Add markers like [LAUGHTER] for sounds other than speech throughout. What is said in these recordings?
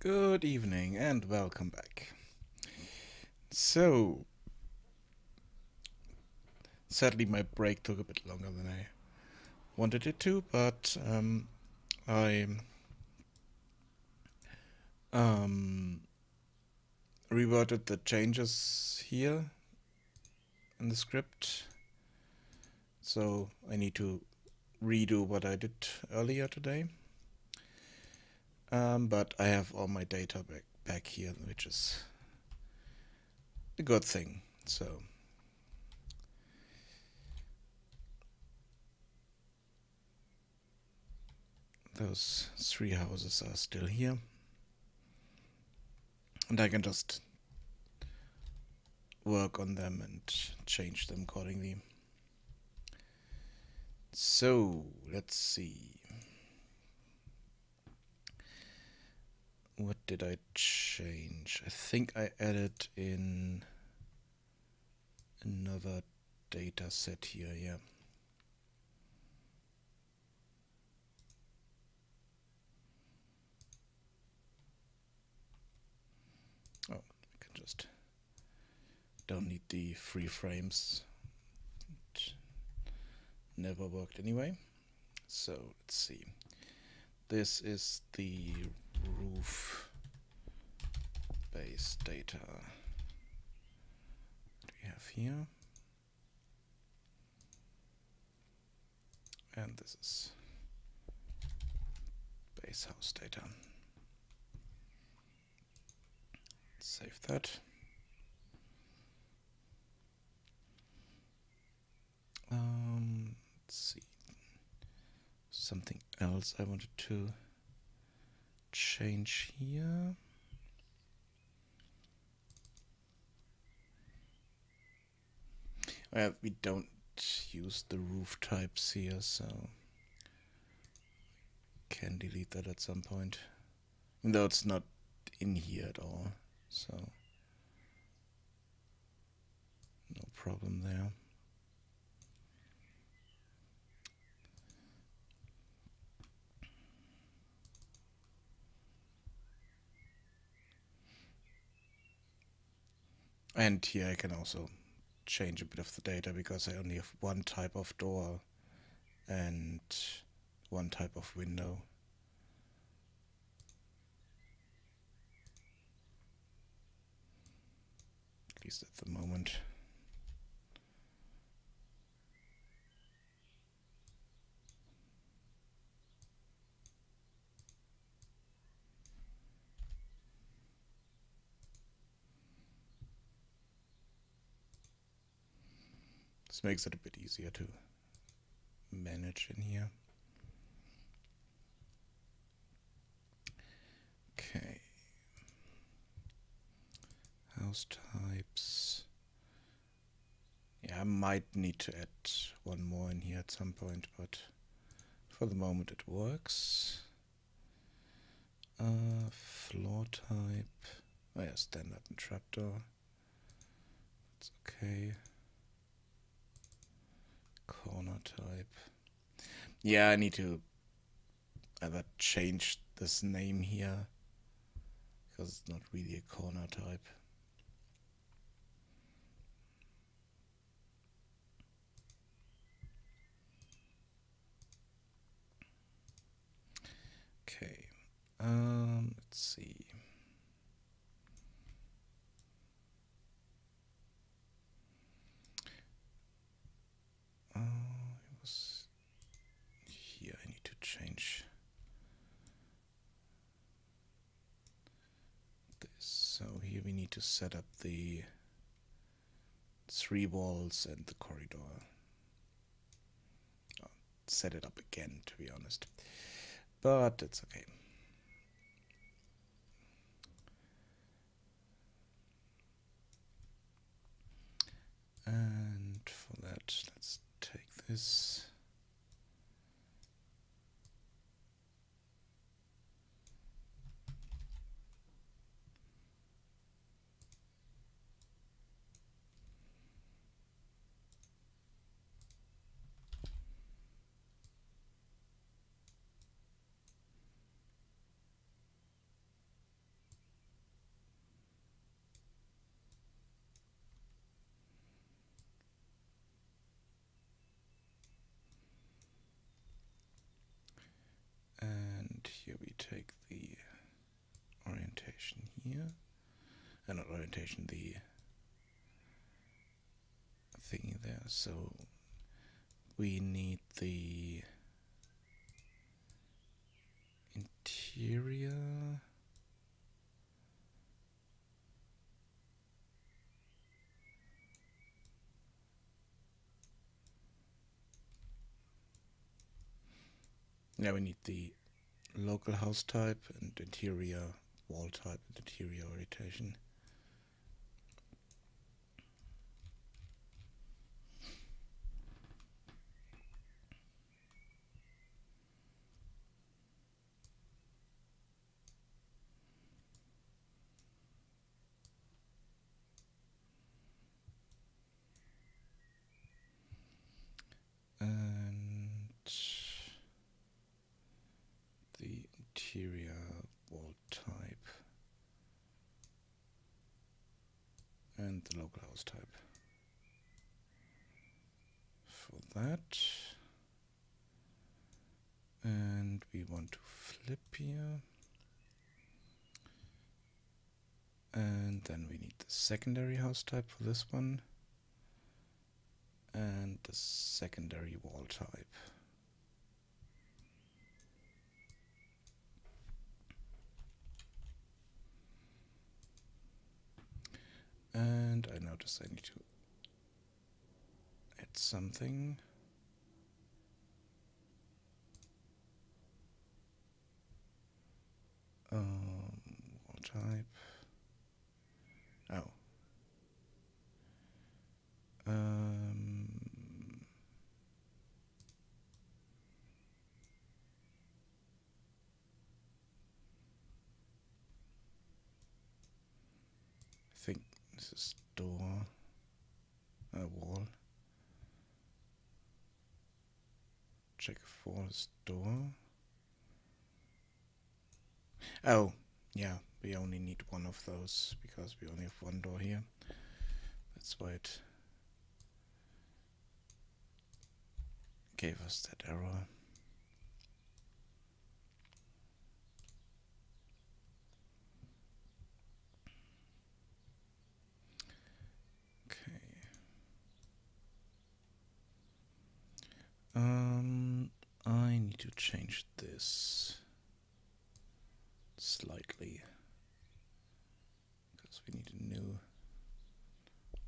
Good evening and welcome back. So, sadly, my break took a bit longer than I wanted it to, but um, I um, reverted the changes here in the script. So I need to redo what I did earlier today. Um, but I have all my data back, back here, which is a good thing. So those three houses are still here. And I can just work on them and change them accordingly. So, let's see. What did I change? I think I added in another data set here, yeah. Oh, I can just don't need the free frames. It never worked anyway. So let's see. This is the roof base data. Do we have here? And this is base house data. Save that. Um, let's see. Something else I wanted to change here. Well, we don't use the roof types here, so can delete that at some point. Even though it's not in here at all, so no problem there. And here I can also change a bit of the data because I only have one type of door and one type of window. At least at the moment. This makes it a bit easier to manage in here. Okay. House types. Yeah, I might need to add one more in here at some point, but for the moment it works. Uh, floor type. Oh yeah, standard and trapdoor. That's okay corner type. Yeah, I need to either change this name here because it's not really a corner type. Okay, um, let's see. Uh, it was here. I need to change this. So here we need to set up the three walls and the corridor. Oh, set it up again, to be honest. But it's okay. And for that, let's take this. Not the thingy there. So we need the interior. Now we need the local house type and interior wall type and interior orientation. interior wall type and the local house type for that. And we want to flip here. And then we need the secondary house type for this one. And the secondary wall type. And I notice I need to add something. Um, wall type. Oh. Um, I think this is door, a wall. Door. Oh, yeah, we only need one of those because we only have one door here. That's why it gave us that error. Um, I need to change this slightly because we need a new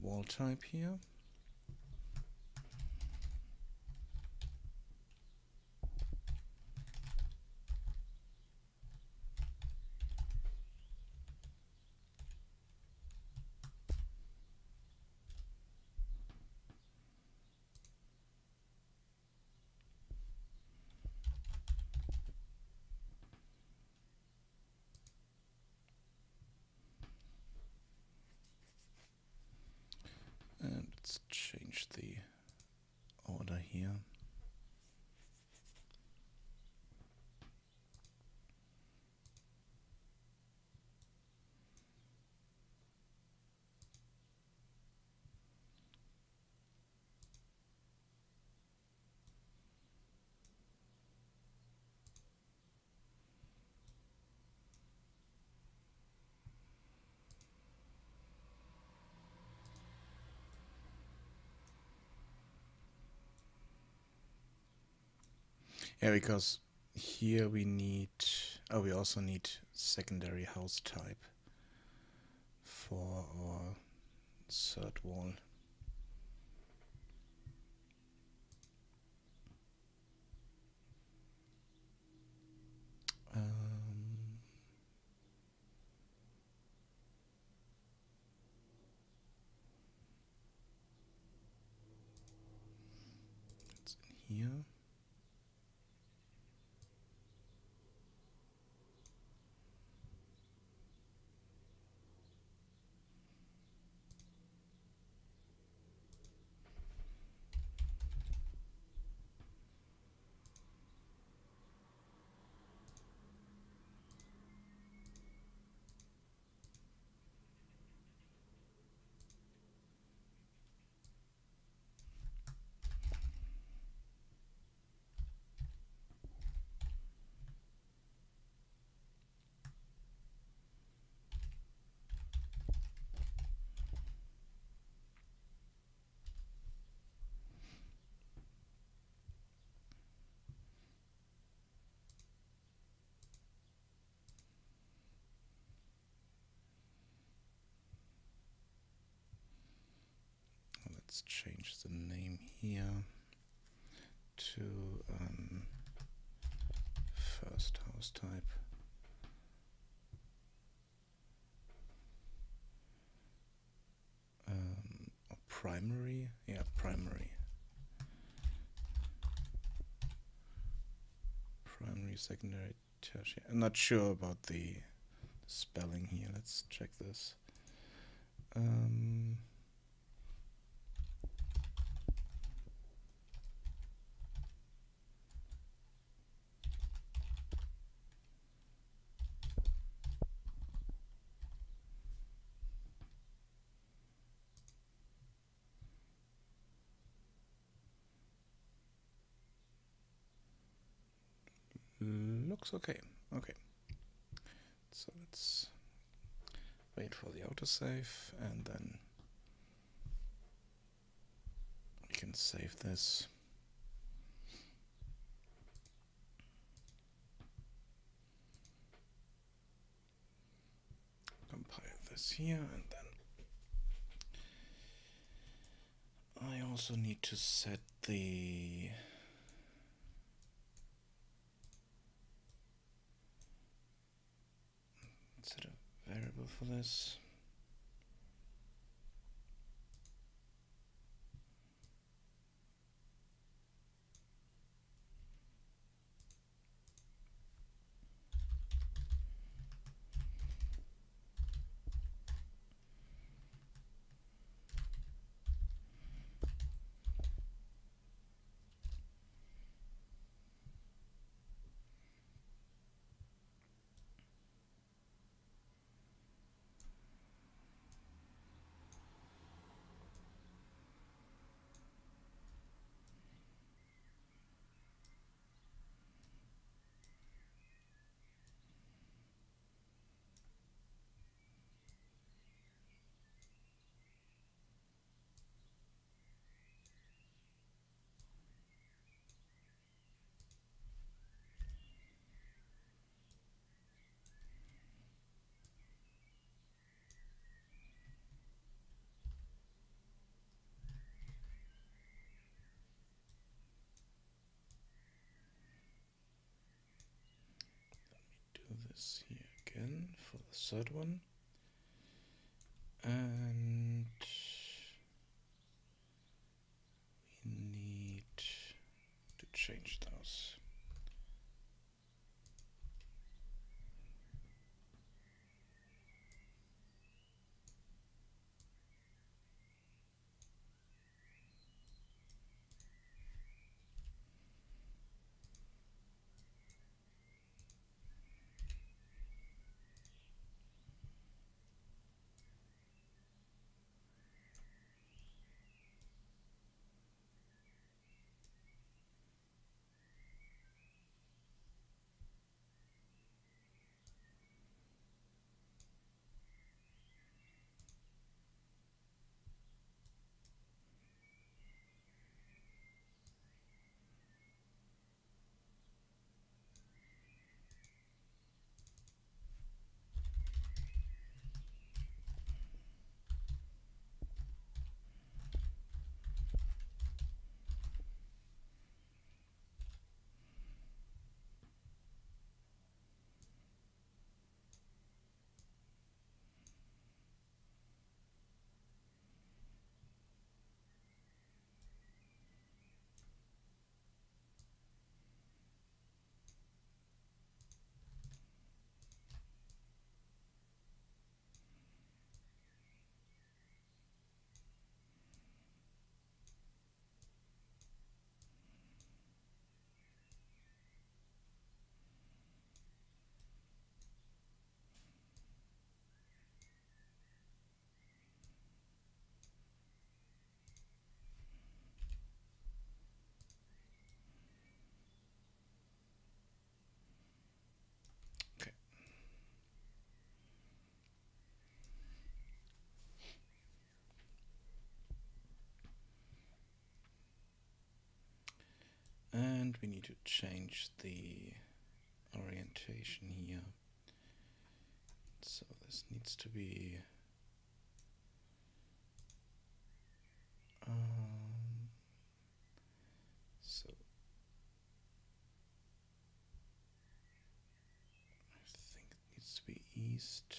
wall type here. Yeah, because here we need, oh, we also need secondary house type for our third wall. Um, in here. Let's change the name here to um, first house type. Um, primary, yeah, primary. Primary, secondary, tertiary. I'm not sure about the spelling here. Let's check this. Um, looks okay. Okay. So let's wait for the autosave and then we can save this. Compile this here and then I also need to set the set a variable for this. do this here again for third one. And And we need to change the orientation here. So this needs to be Um, so I think it needs to be east,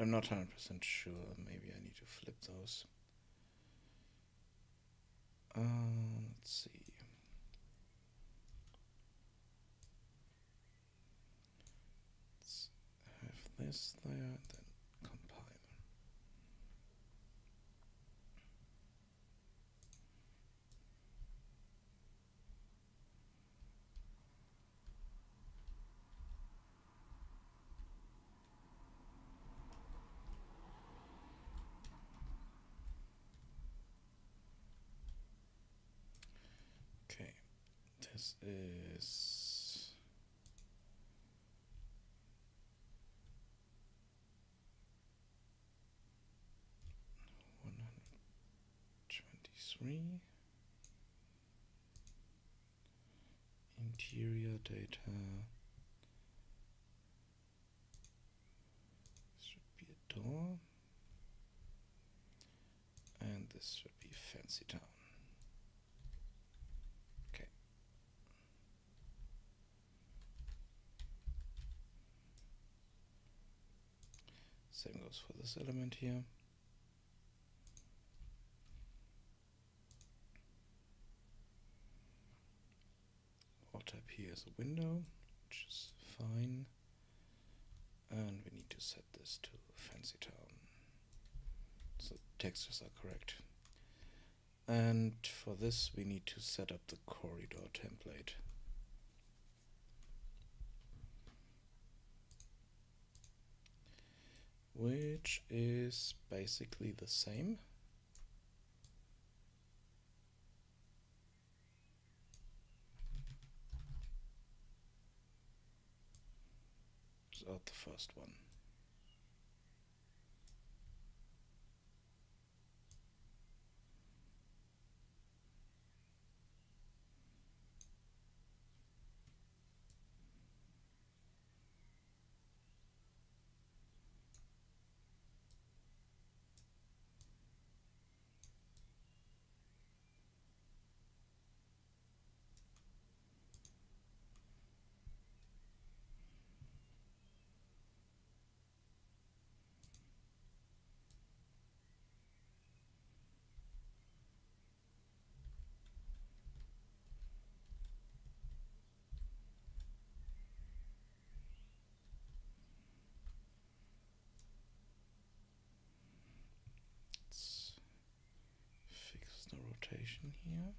I'm not 100% sure. Maybe I need to flip those. Um, let's see. Let's have this there, then compile. Okay, this is one hundred twenty-three. Interior data should be a door, and this should be Fancy Town. Okay. Same goes for this element here. Wall type here is a window, which is fine. And we need to set this to Fancy Town. So textures are correct. And for this we need to set up the corridor template. Which is basically the same. Without the first one. Let's fix the rotation here.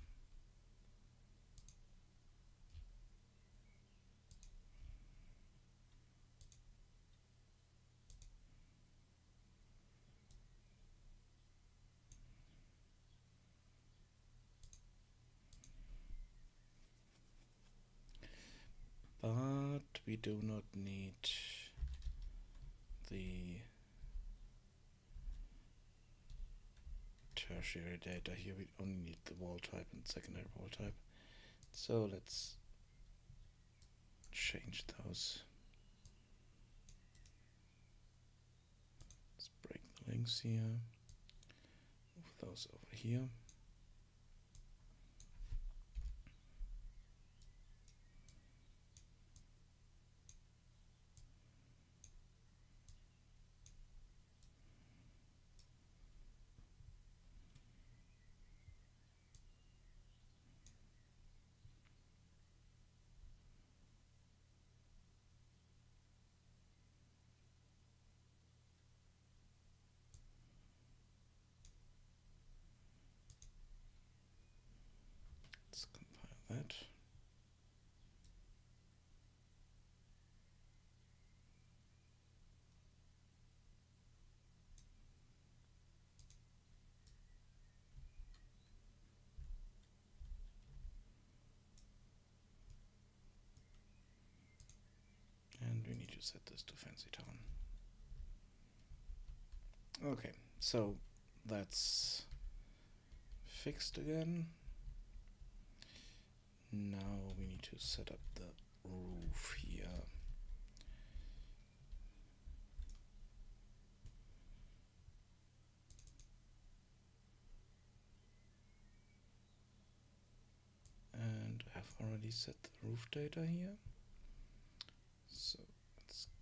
But we do not need the tertiary data. Here we only need the wall type and secondary wall type. So let's change those. Let's break the links here. Move those over here set this to Fancy Town. Okay, so that's fixed again. Now we need to set up the roof here. And I've already set the roof data here. So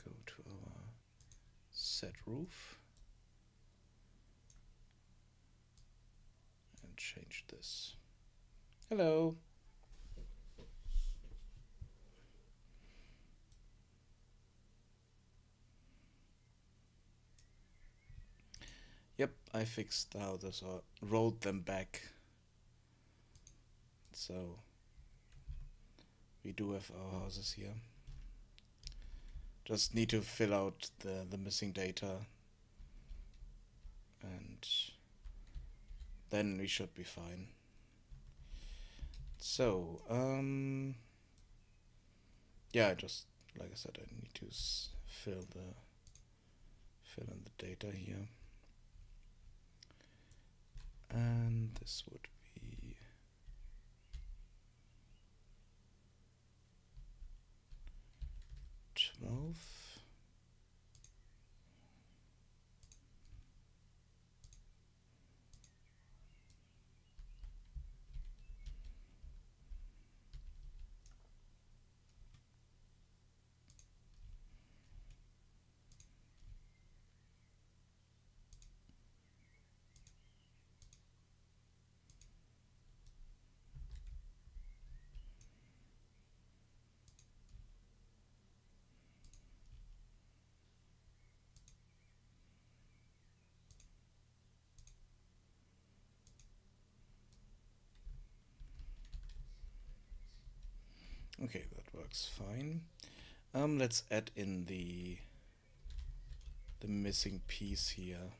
go to our uh, set roof and change this. Hello. Yep, I fixed the houses or rolled them back. So we do have our houses here. Just need to fill out the, the missing data and then we should be fine. So, um, yeah, I just like I said, I need to fill the fill in the data here, and this would 12 Okay, that works fine. Um, let's add in the the missing piece here,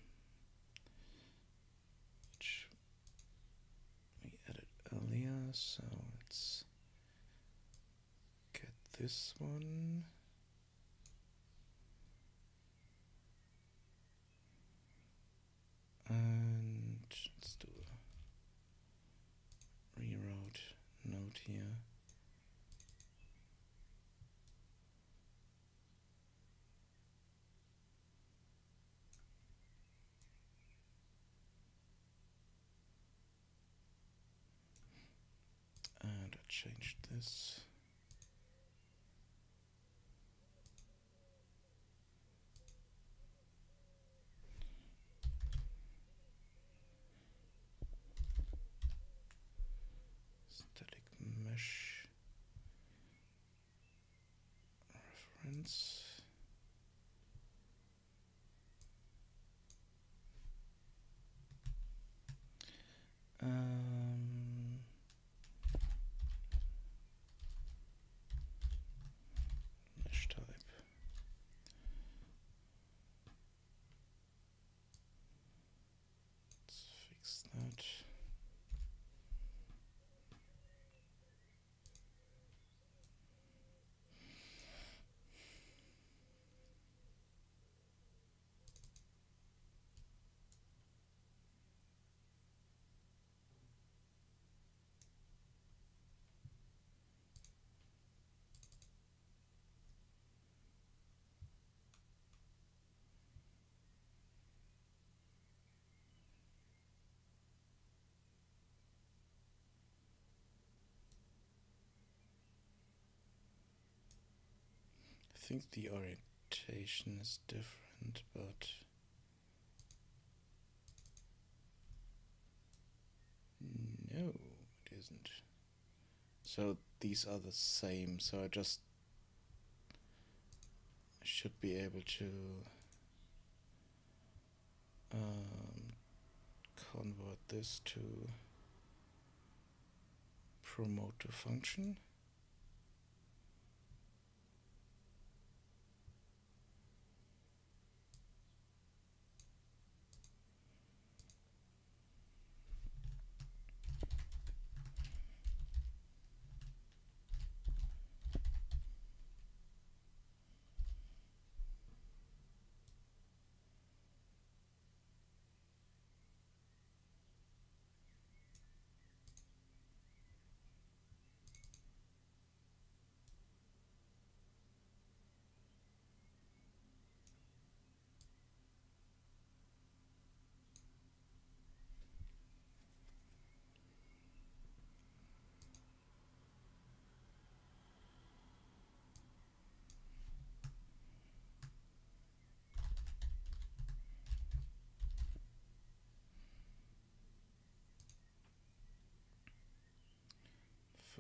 which we added earlier. So let's get this one. And let's do a reroute node here. Changed this. Static mesh reference. Um, mesh type. Let's fix that. I think the orientation is different, but no, it isn't. So these are the same, so I just should be able to um, convert this to promote to function.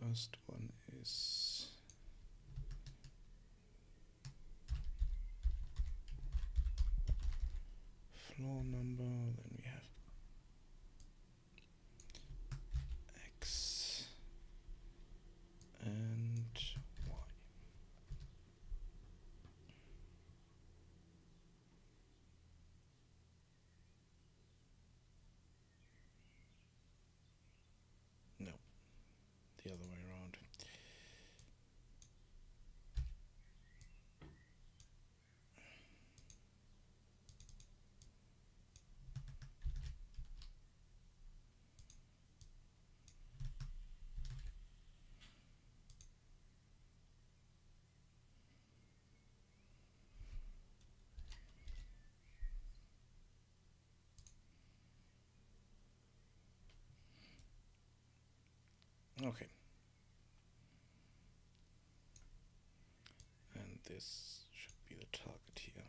First one is floor number, then we have X and Y. No, the other way around. Okay. And this should be the target here.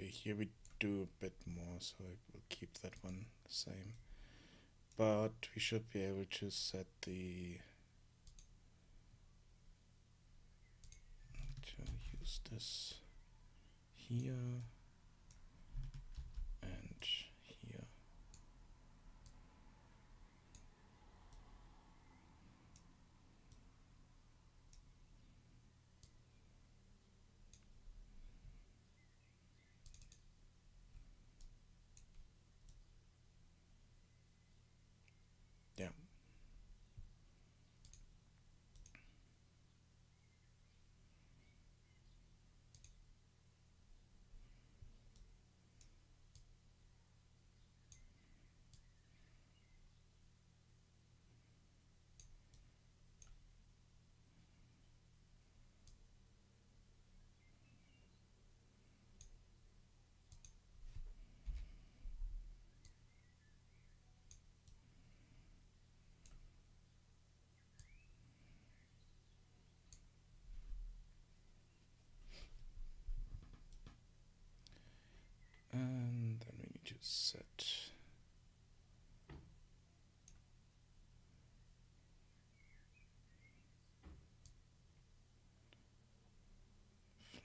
Okay, here we do a bit more, so I will keep that one the same. But we should be able to set the to use this here and here. Yeah. And then we need to set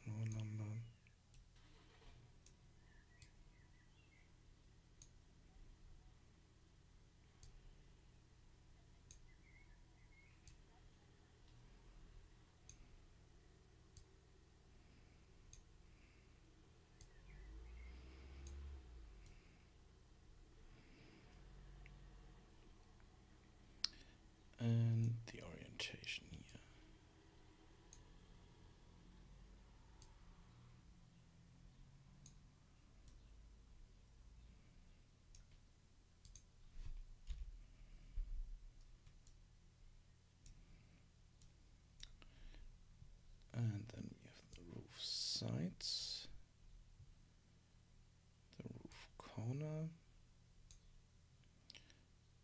floor number. and the orientation here. And then we have the roof sides, the roof corner,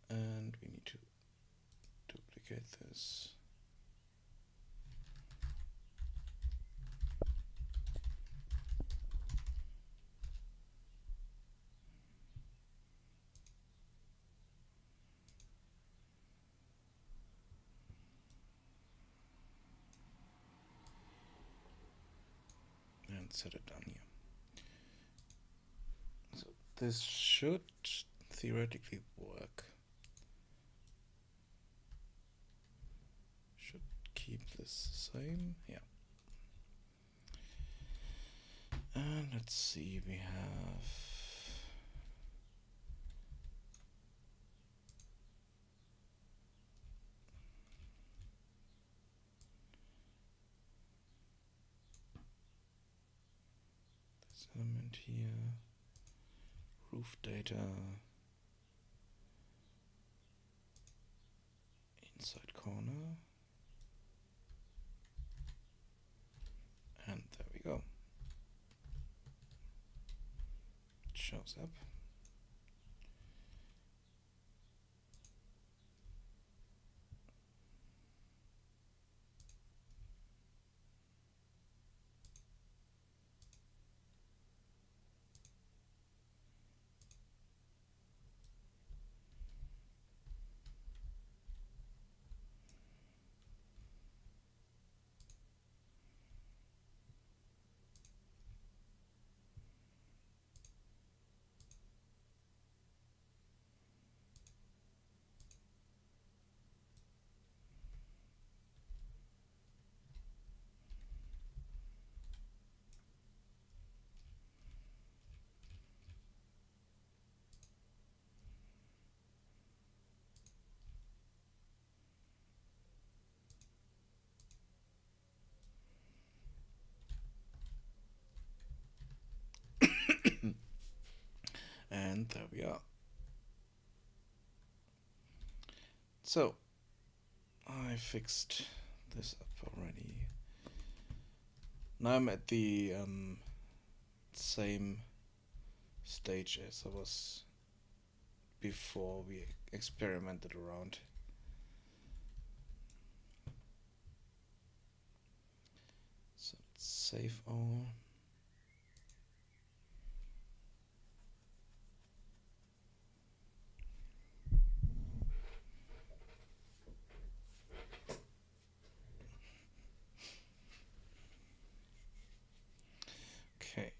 and we need to duplicate this. Set it down here. So this should theoretically work. Should keep this same. Yeah. And let's see, we have this element here, roof data inside corner. And there we go. It shows up and there we are. So I fixed this up already. Now I'm at the um, same stage as I was before we experimented around. So save all Okay.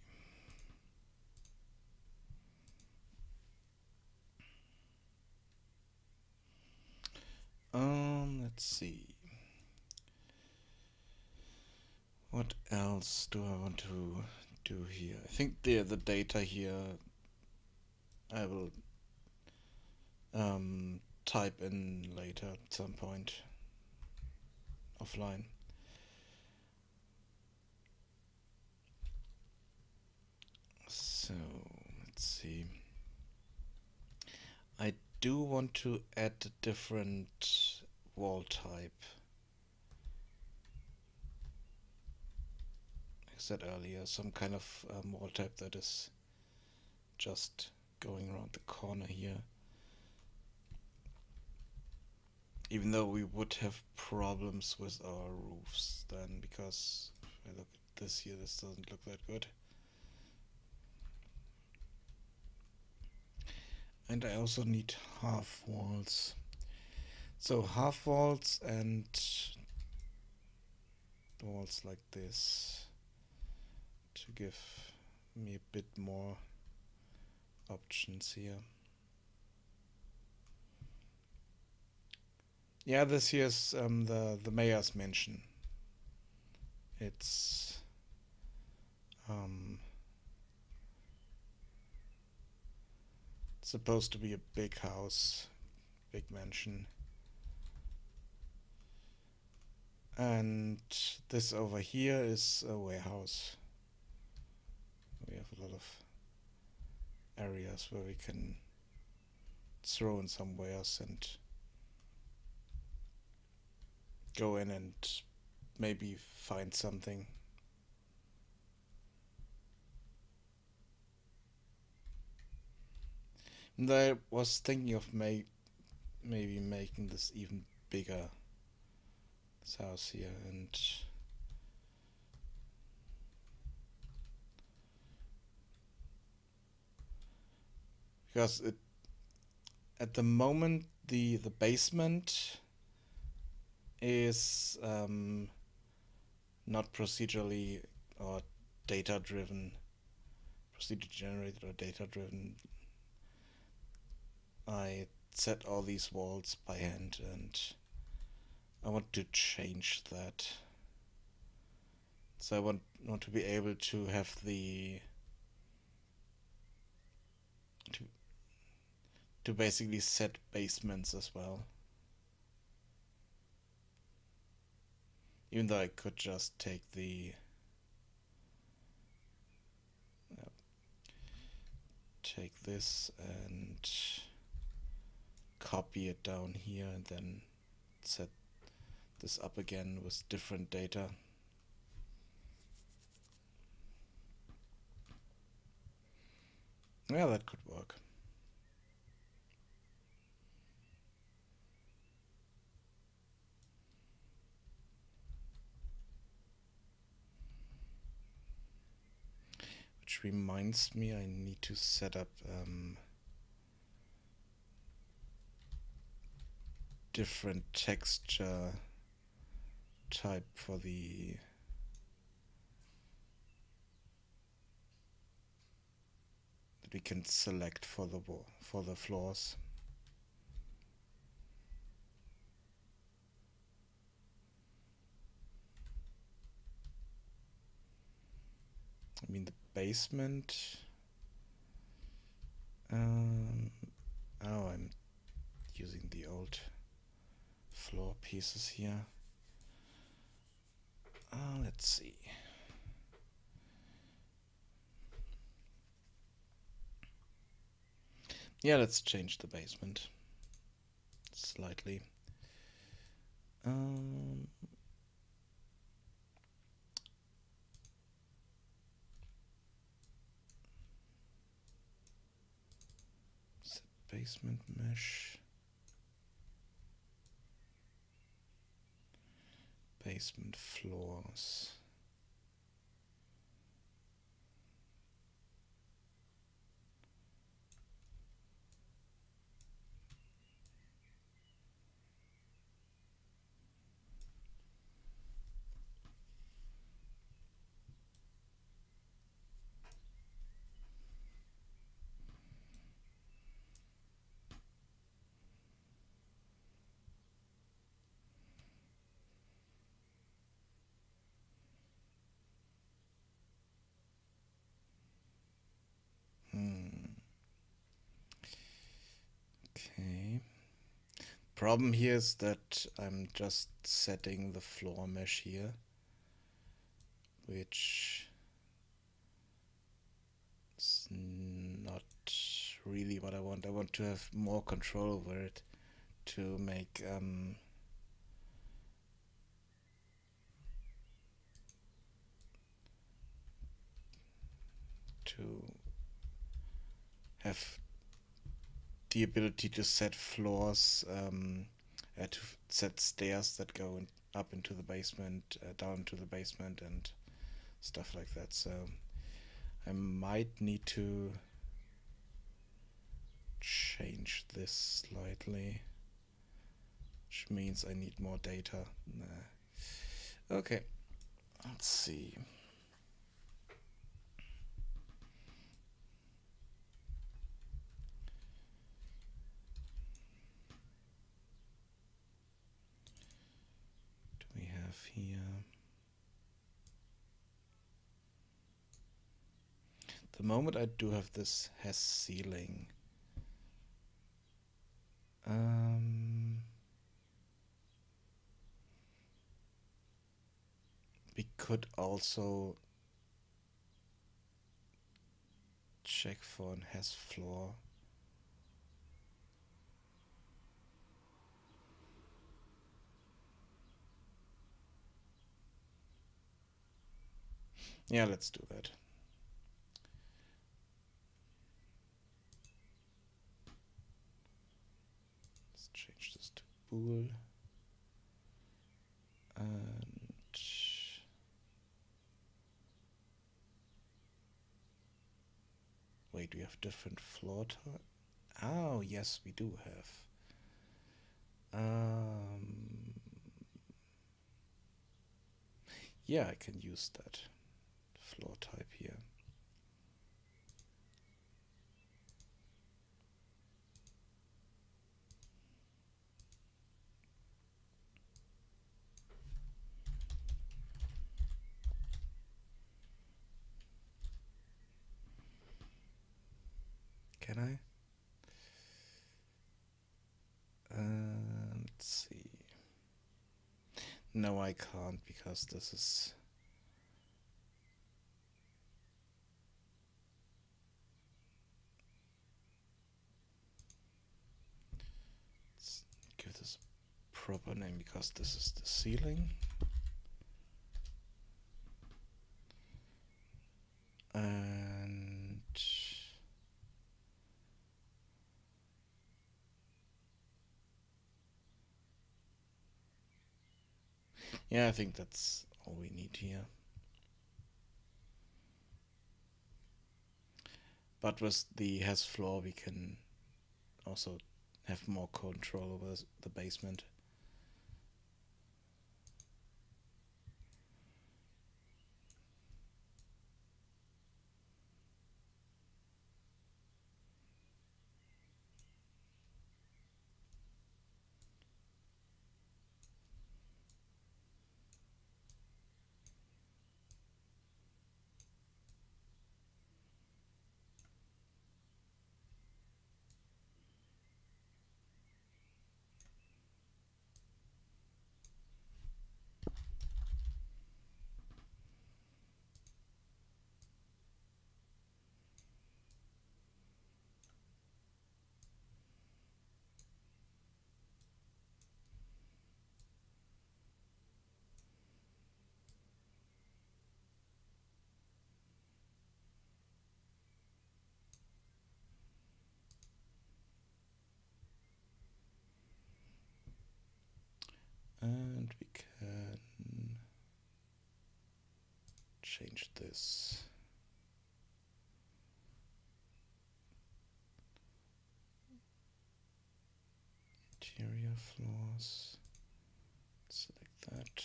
Um, let's see. What else do I want to do here? I think the the data here I will um, type in later at some point offline. So let's see. I do want to add different wall type. Like I said earlier, some kind of um, wall type that is just going around the corner here. Even though we would have problems with our roofs then, because if I look at this here, this doesn't look that good. and I also need half walls so half walls and walls like this to give me a bit more options here yeah this here is um, the the mayor's mansion it's um, supposed to be a big house, big mansion. And this over here is a warehouse. We have a lot of areas where we can throw in some wares and go in and maybe find something. And I was thinking of make, maybe making this even bigger. This house here and because it at the moment the the basement is um, not procedurally or data driven procedure generated or data driven I set all these walls by hand and I want to change that. So I want want to be able to have the to to basically set basements as well. Even though I could just take the take this and copy it down here and then set this up again with different data. Yeah, that could work. Which reminds me I need to set up um, different texture type for the that we can select for the for the floors. I mean the basement. Um, oh, I'm using the old floor pieces here. Uh, let's see. Yeah, let's change the basement slightly. Um, basement mesh. Basement floors. Problem here is that I'm just setting the floor mesh here, which is not really what I want. I want to have more control over it to make um, to have the ability to set floors, um, uh, to set stairs that go in, up into the basement, uh, down to the basement, and stuff like that. So I might need to change this slightly, which means I need more data. Nah. Okay, let's see. here. The moment I do have this has ceiling, um, we could also check for an has floor. Yeah, let's do that. Let's change bool. And wait, we have different floor type. Oh, yes, we do have. Um, yeah, I can use that floor type here. can I? Uh, let's see. No, I can't because this is. Let's give this a proper name because this is the ceiling. And yeah, I think that's all we need here. But with the has floor, we can also have more control over the basement. And we can change this. Interior floors select that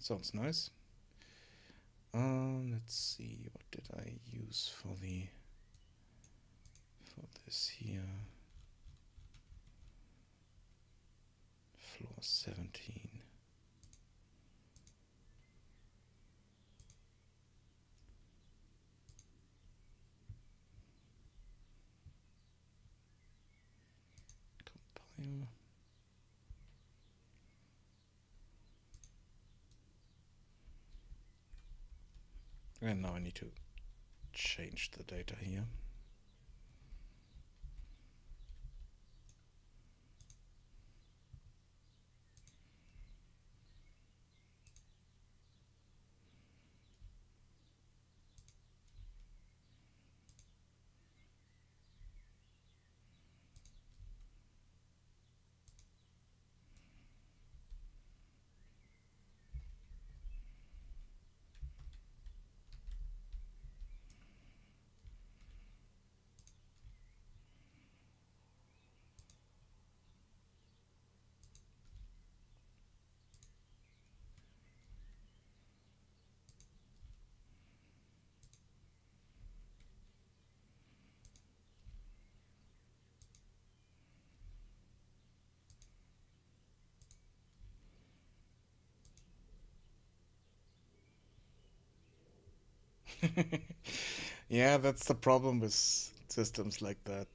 Sounds nice. Um, let's see, what did I use for the for this here? Floor 17. Compile. And now I need to change the data here. [LAUGHS] yeah, that's the problem with systems like that.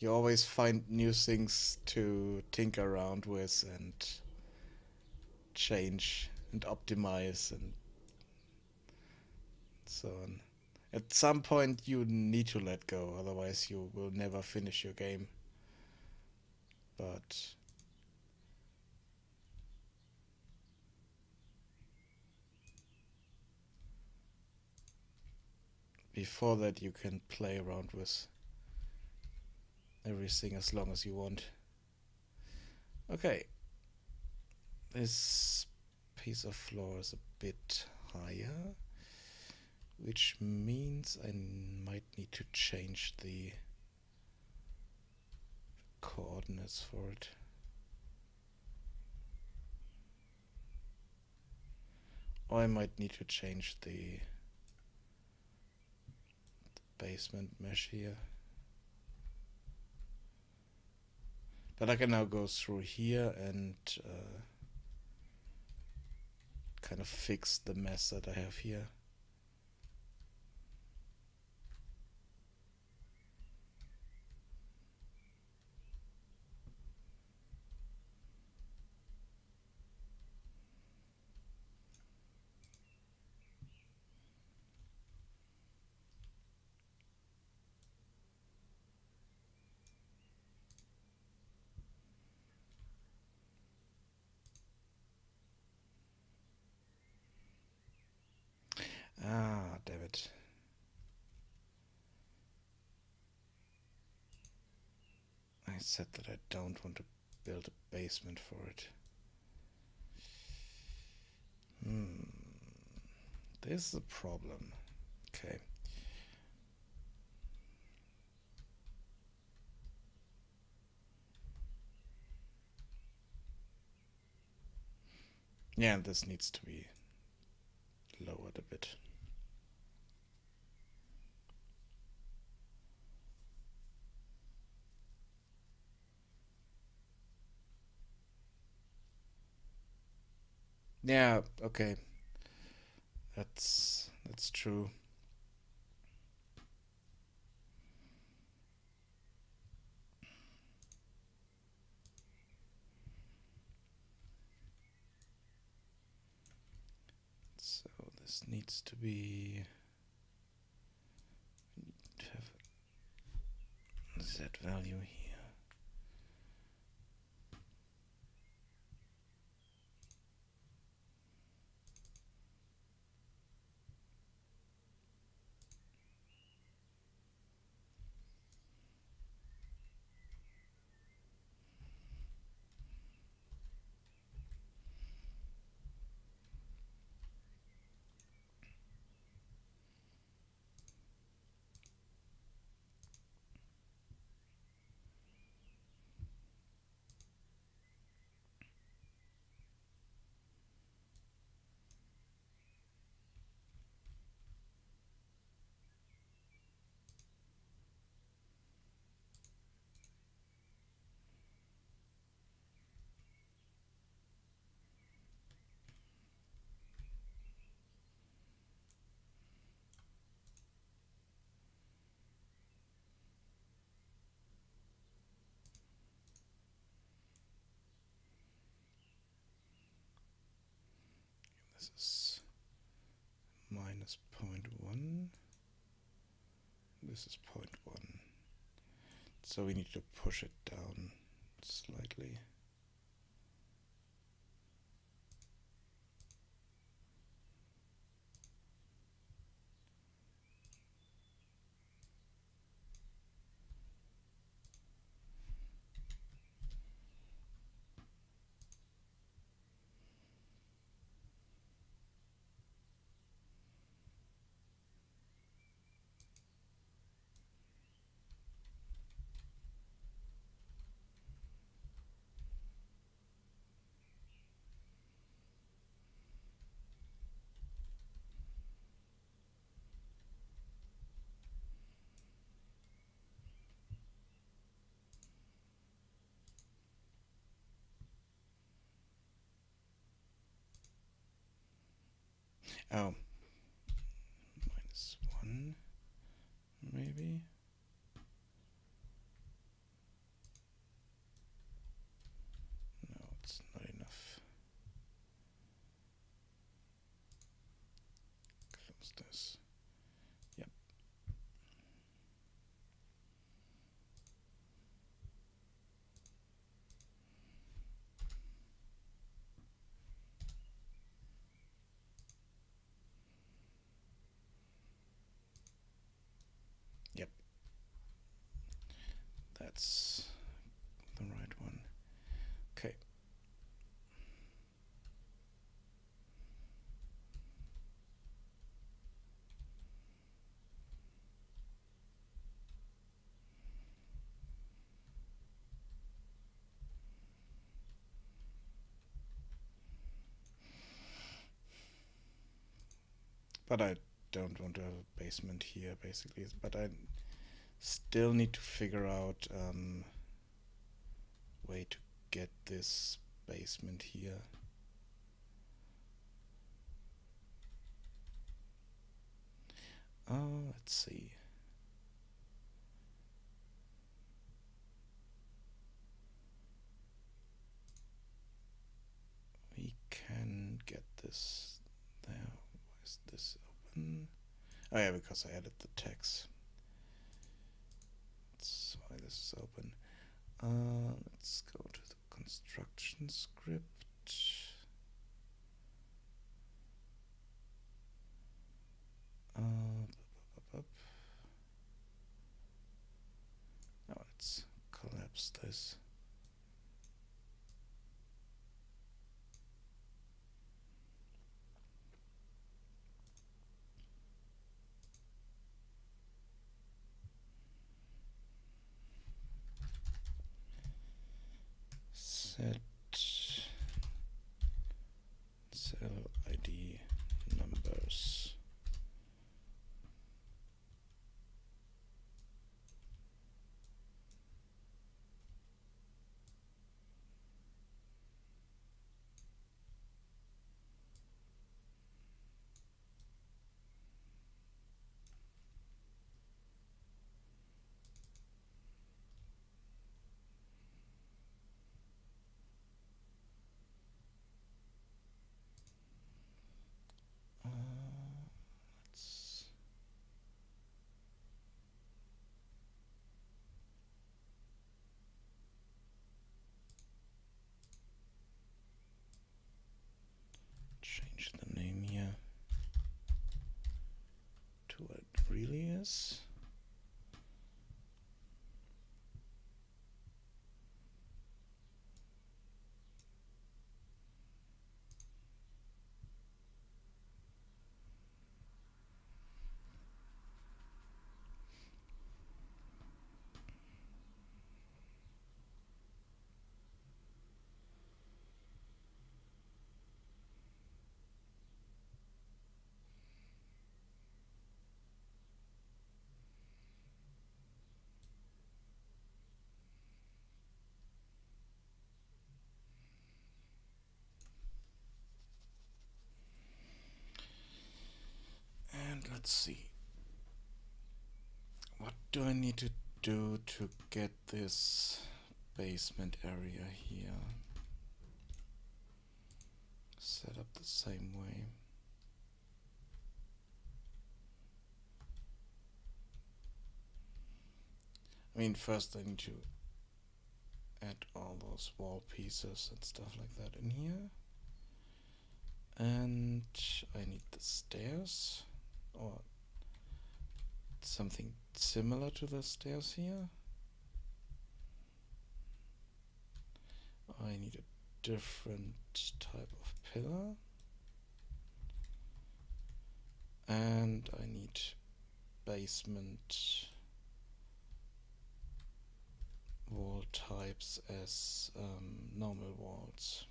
You always find new things to tinker around with and change and optimize and so on. At some point, you need to let go, otherwise, you will never finish your game. But before that you can play around with everything as long as you want. Okay. This piece of floor is a bit higher, which means I might need to change the coordinates for it. Or I might need to change the basement mesh here. But I can now go through here and uh, kind of fix the mess that I have here. Said that I don't want to build a basement for it. Hmm. This is a problem. Okay. Yeah, this needs to be lowered a bit. Yeah, okay. That's that's true. So this needs to be need to have z value here. This is minus 0.1. This is 0.1. So we need to push it down slightly. Oh, minus one, maybe. No, it's not enough. Close this. Yep. Yep. That's the right one. Okay. But I don't want to have a basement here, basically. But I still need to figure out um, way to get this basement here. Oh, let's see. We can get this there. Why is this open? Oh yeah, because I added the text. This is open. Uh, let's go to the construction script. Uh, up, up, up. Now let's collapse this. Set cell ID numbers Uh, let's change the name here to what it really is. And let's see. What do I need to do to get this basement area here set up the same way? I mean, first I need to add all those wall pieces and stuff like that in here. And I need the stairs or something similar to the stairs here. I need a different type of pillar. And I need basement wall types as um, normal walls.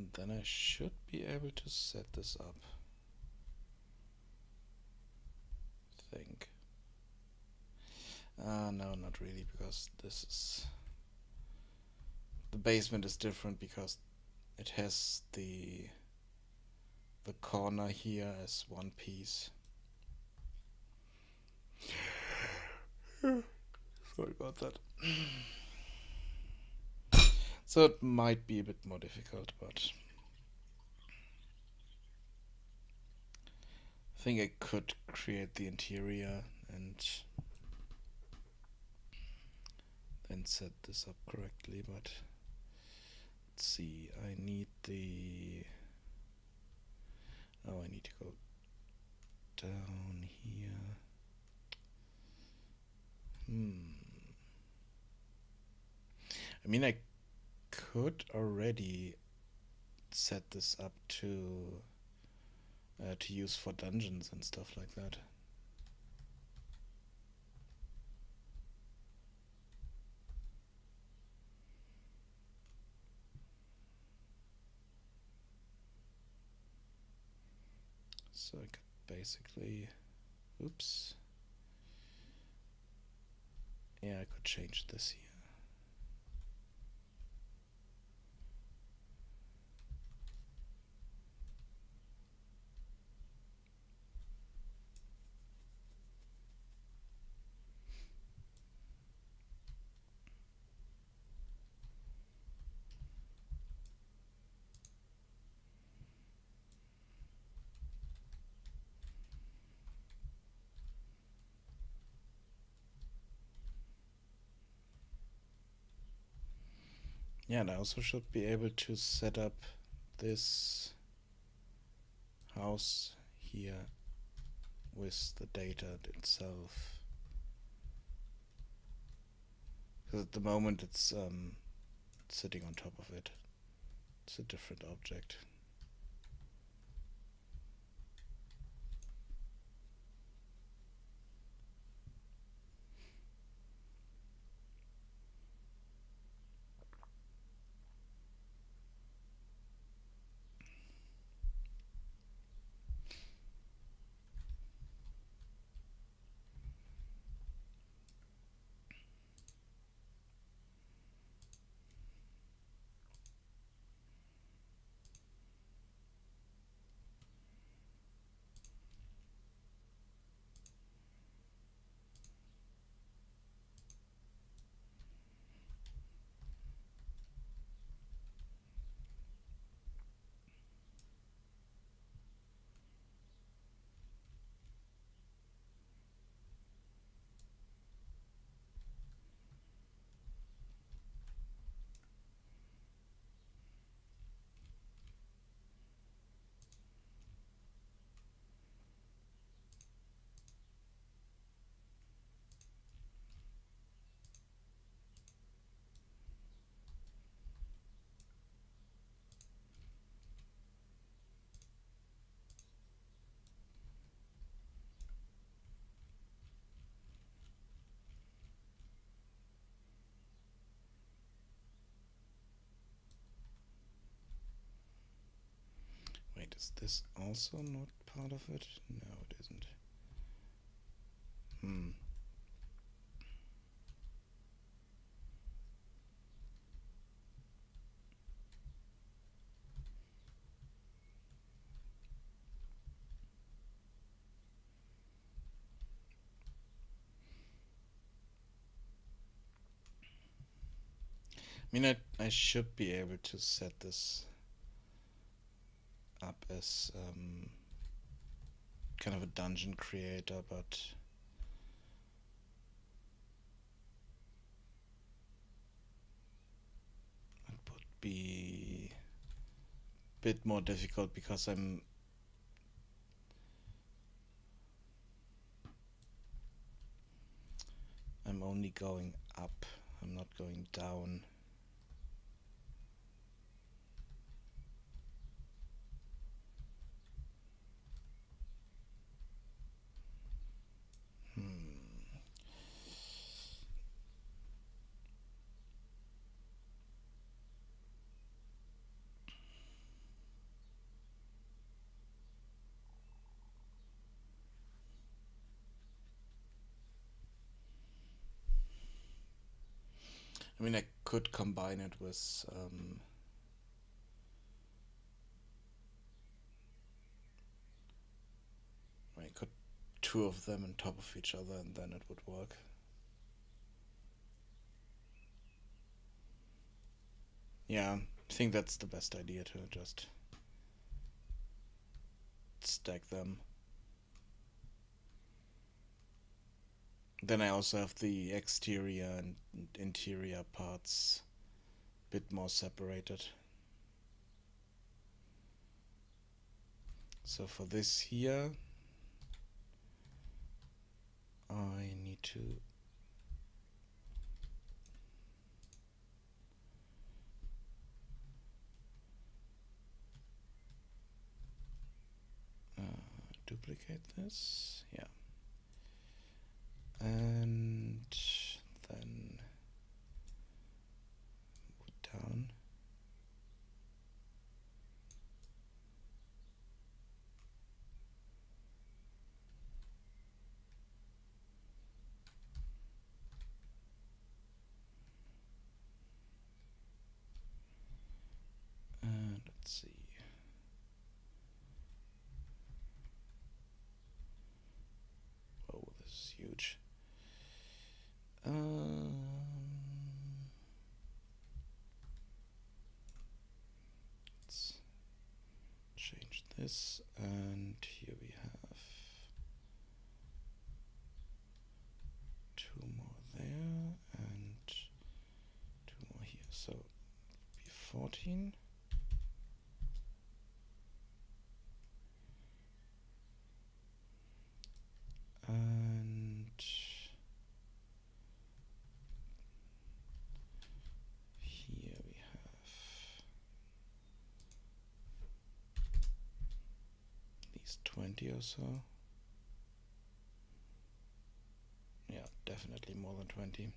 And then I should be able to set this up. Think. Uh, no, not really, because this is. The basement is different because it has the the corner here as one piece. [SIGHS] Sorry about that. [CLEARS THROAT] So it might be a bit more difficult, but I think I could create the interior and then set this up correctly, but let's see, I need the oh I need to go down here. Hmm. I mean I could already set this up to uh, to use for dungeons and stuff like that. So I could basically, oops. Yeah, I could change this here. Yeah, and I also should be able to set up this house here with the data itself. Because at the moment it's um, sitting on top of it. It's a different object. Wait, is this also not part of it? No, it isn't. Hmm. I mean, I, I should be able to set this up as um, kind of a dungeon creator, but it would be a bit more difficult because I'm I'm only going up, I'm not going down. I mean, I could combine it with um, I could two of them on top of each other and then it would work. Yeah, I think that's the best idea to just stack them. Then I also have the exterior and interior parts a bit more separated. So for this here, I need to uh, duplicate this, yeah and then down and let's see oh this is huge um, let's change this, and here we have two more there and two more here. So 14. And here we have these 20 or so. Yeah, definitely more than 20.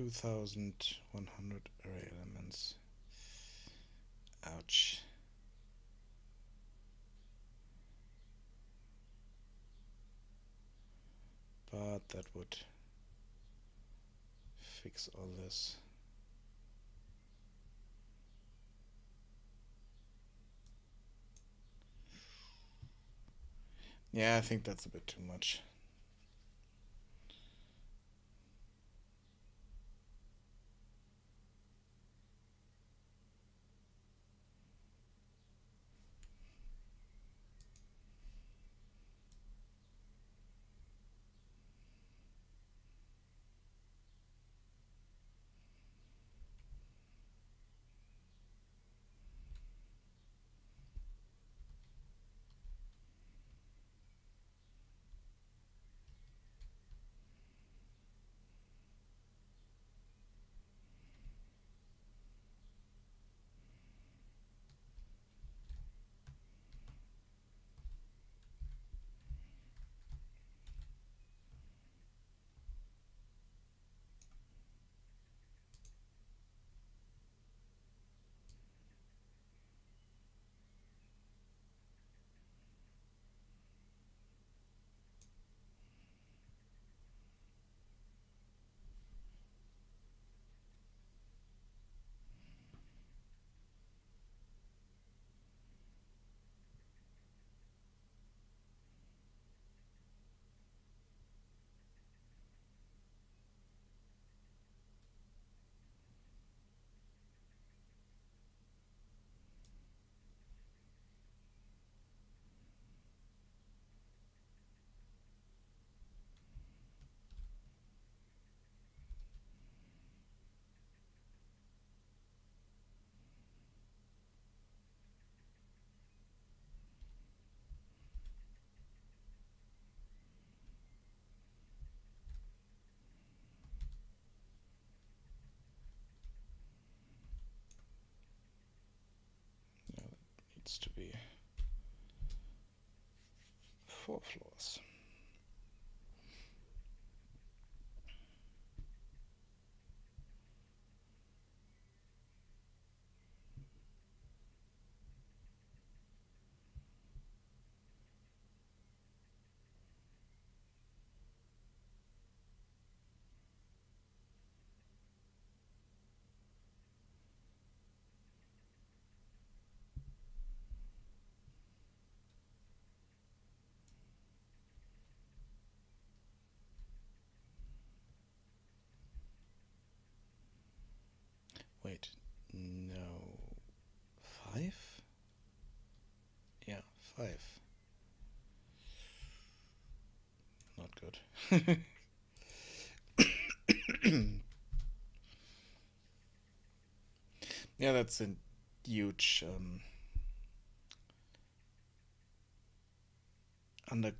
2100 array elements. Ouch. But that would fix all this. Yeah, I think that's a bit too much. To be four floors. Wait, no. Five? Yeah, five. Not good. [COUGHS] yeah, that's a huge um, under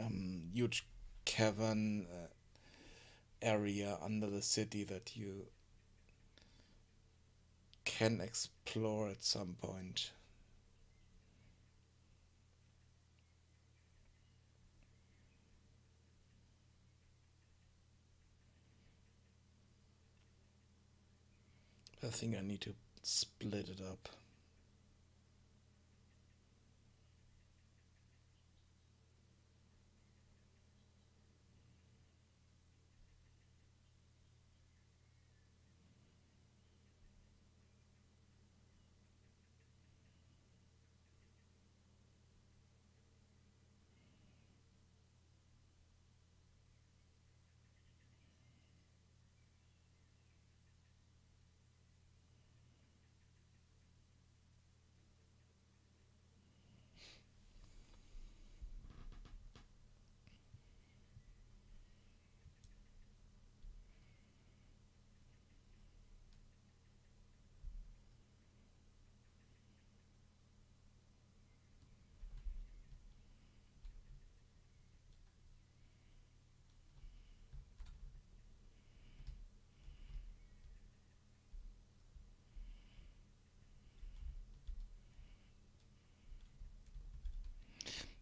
um, huge cavern uh, area under the city that you can explore at some point. I think I need to split it up.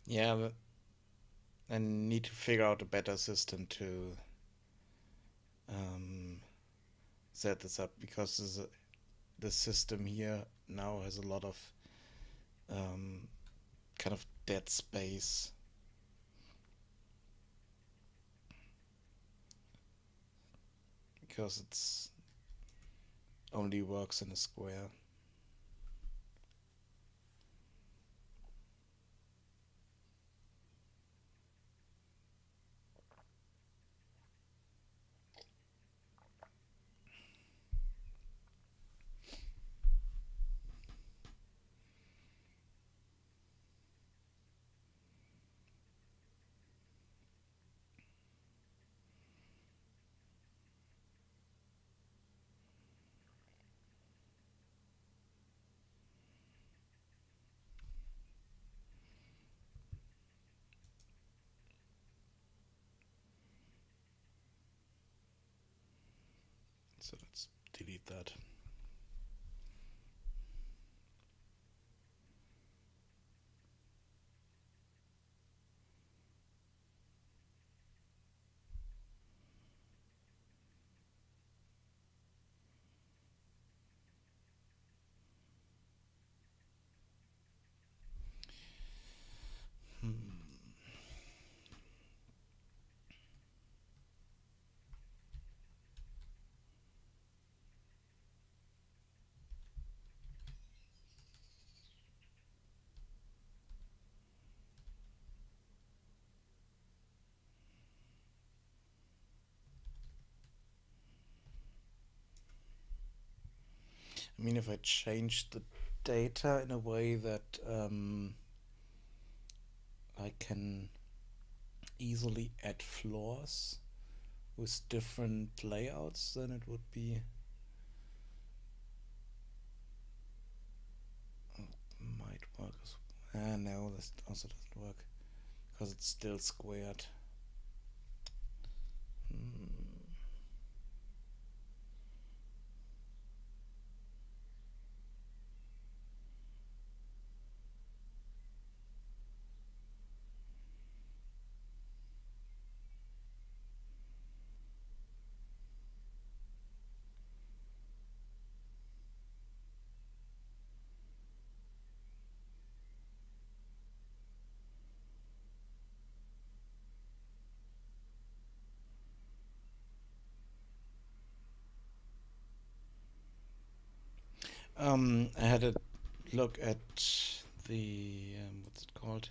Yeah, but I need to figure out a better system to um, set this up because this, the system here now has a lot of um, kind of dead space. Because it's only works in a square. So let's delete that. I mean, if I change the data in a way that um, I can easily add floors with different layouts, then it would be might work. As, ah, no, this also doesn't work because it's still squared. Hmm. Um, I had a look at the um, what's it called?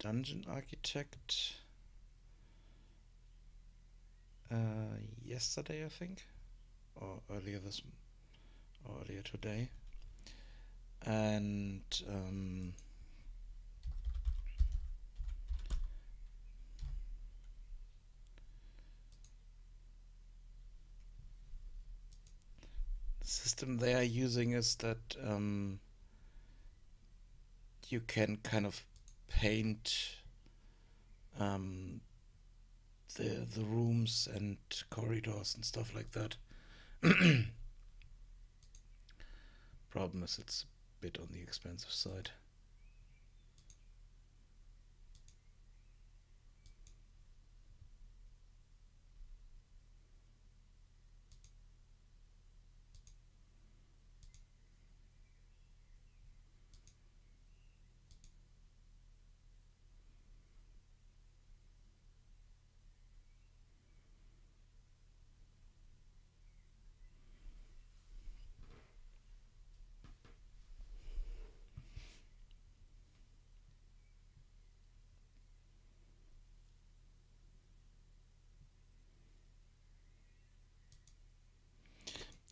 Dungeon Architect uh, yesterday, I think, or earlier this, or earlier today, and um, system they are using is that um, you can kind of paint um, the the rooms and corridors and stuff like that. [CLEARS THROAT] Problem is, it's a bit on the expensive side.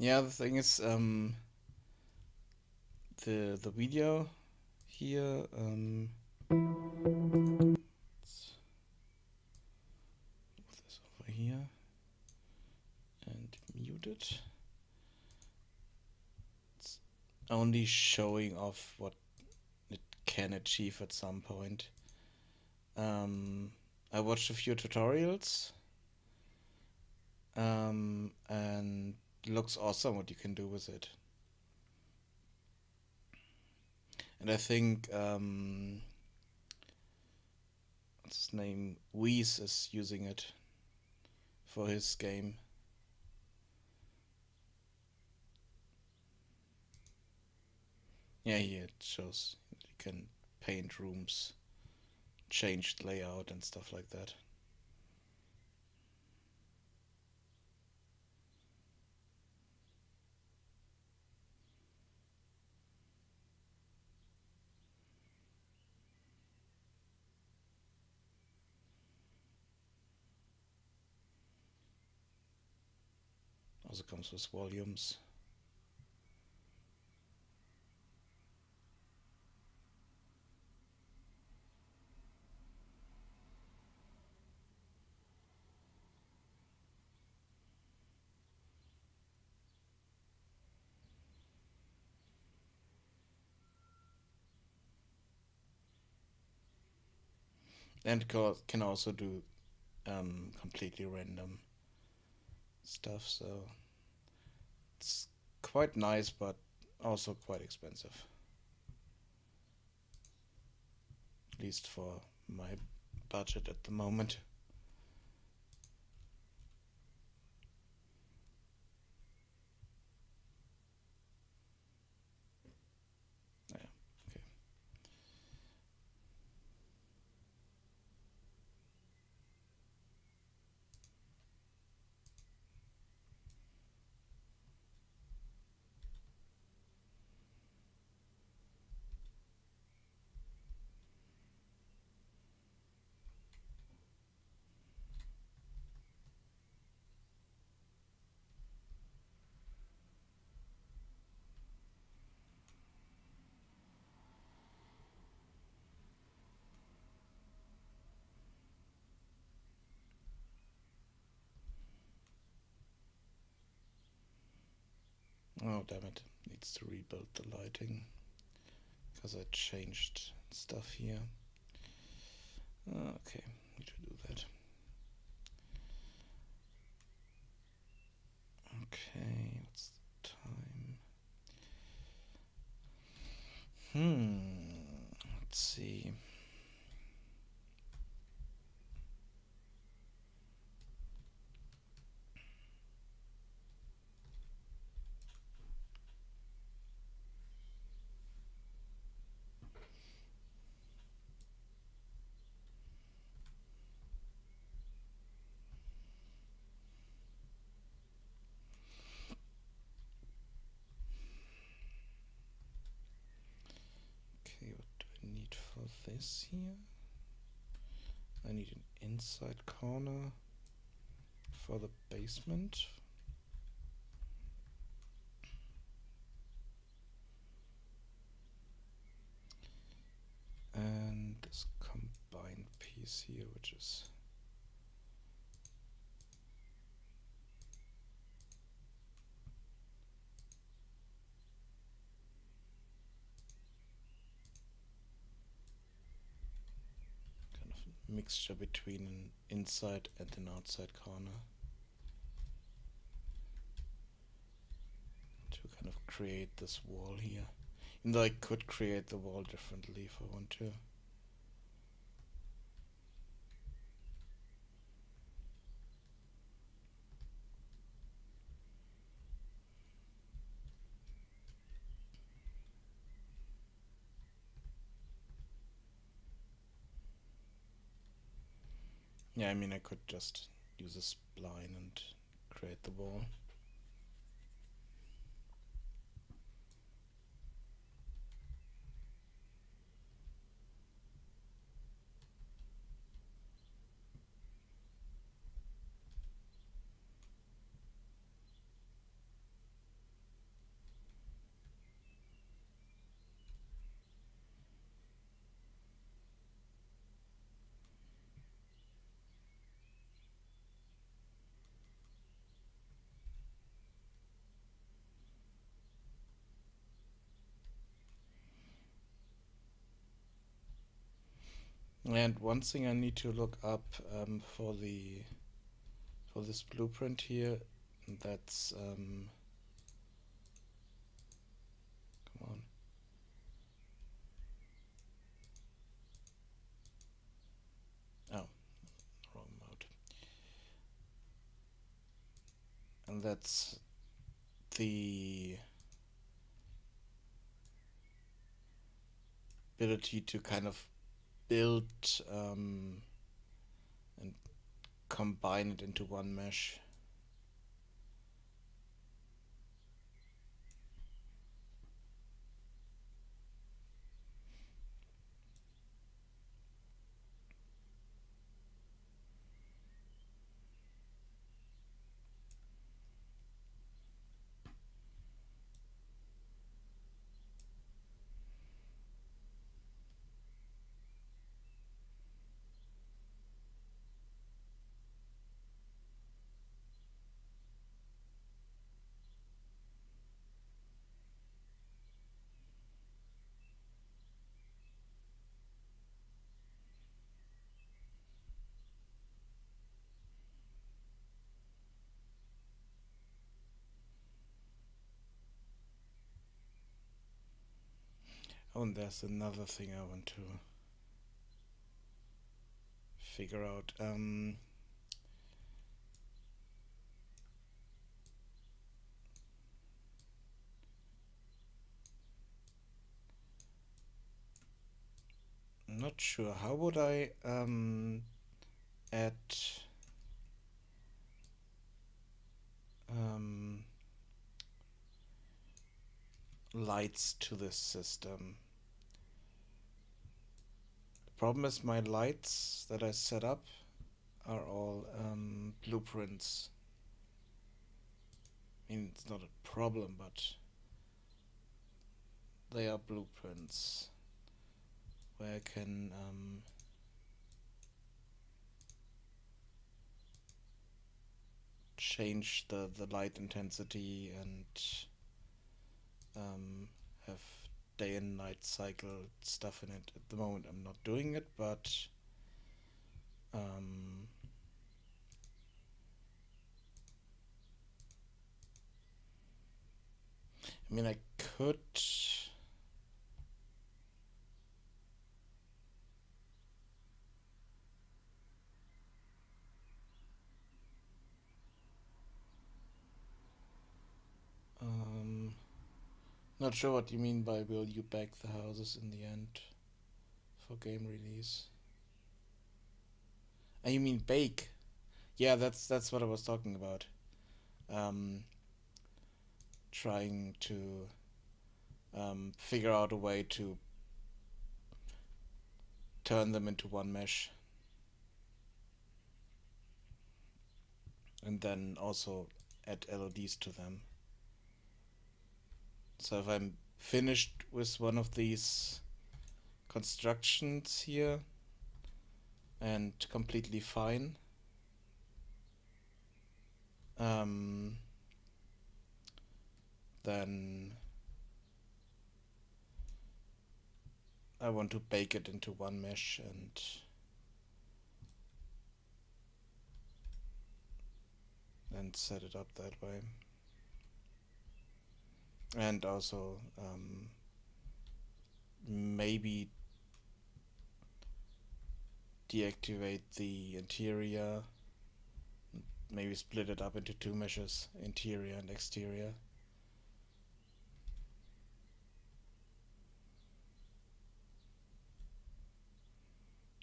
Yeah, the thing is, um, the the video here, um, move this over here and mute it. It's only showing off what it can achieve at some point. Um, I watched a few tutorials um, and looks awesome what you can do with it. And I think um, what's his name? Weiss is using it for his game. Yeah, here it shows you can paint rooms, change layout and stuff like that. Also comes with volumes. and can also do um, completely random stuff so it's quite nice but also quite expensive. At least for my budget at the moment Oh damn it, needs to rebuild the lighting because I changed stuff here. Okay, need to do that. Okay, what's the time? Hmm, let's see. this here. I need an inside corner for the basement. And this combined piece here, which is mixture between an inside and an outside corner to kind of create this wall here. Even though I could create the wall differently if I want to. Yeah, I mean, I could just use a spline and create the wall. And one thing I need to look up um, for the for this blueprint here, that's um, come on. Oh, wrong mode. And that's the ability to kind of build um, and combine it into one mesh. Oh, and there's another thing I want to figure out. Um, not sure. How would I um, add um, lights to this system? Problem is my lights that I set up are all um, blueprints. I mean, it's not a problem, but they are blueprints where I can um, change the, the light intensity and um, have day and night cycle stuff in it. At the moment I'm not doing it, but um, I mean I could Um, not sure what you mean by will you bake the houses in the end for game release. And you mean bake? Yeah, that's that's what I was talking about. Um, trying to um, figure out a way to turn them into one mesh. And then also add LODs to them. So if I'm finished with one of these constructions here and completely fine, um, then I want to bake it into one mesh and and set it up that way and also um, maybe deactivate the interior maybe split it up into two meshes interior and exterior.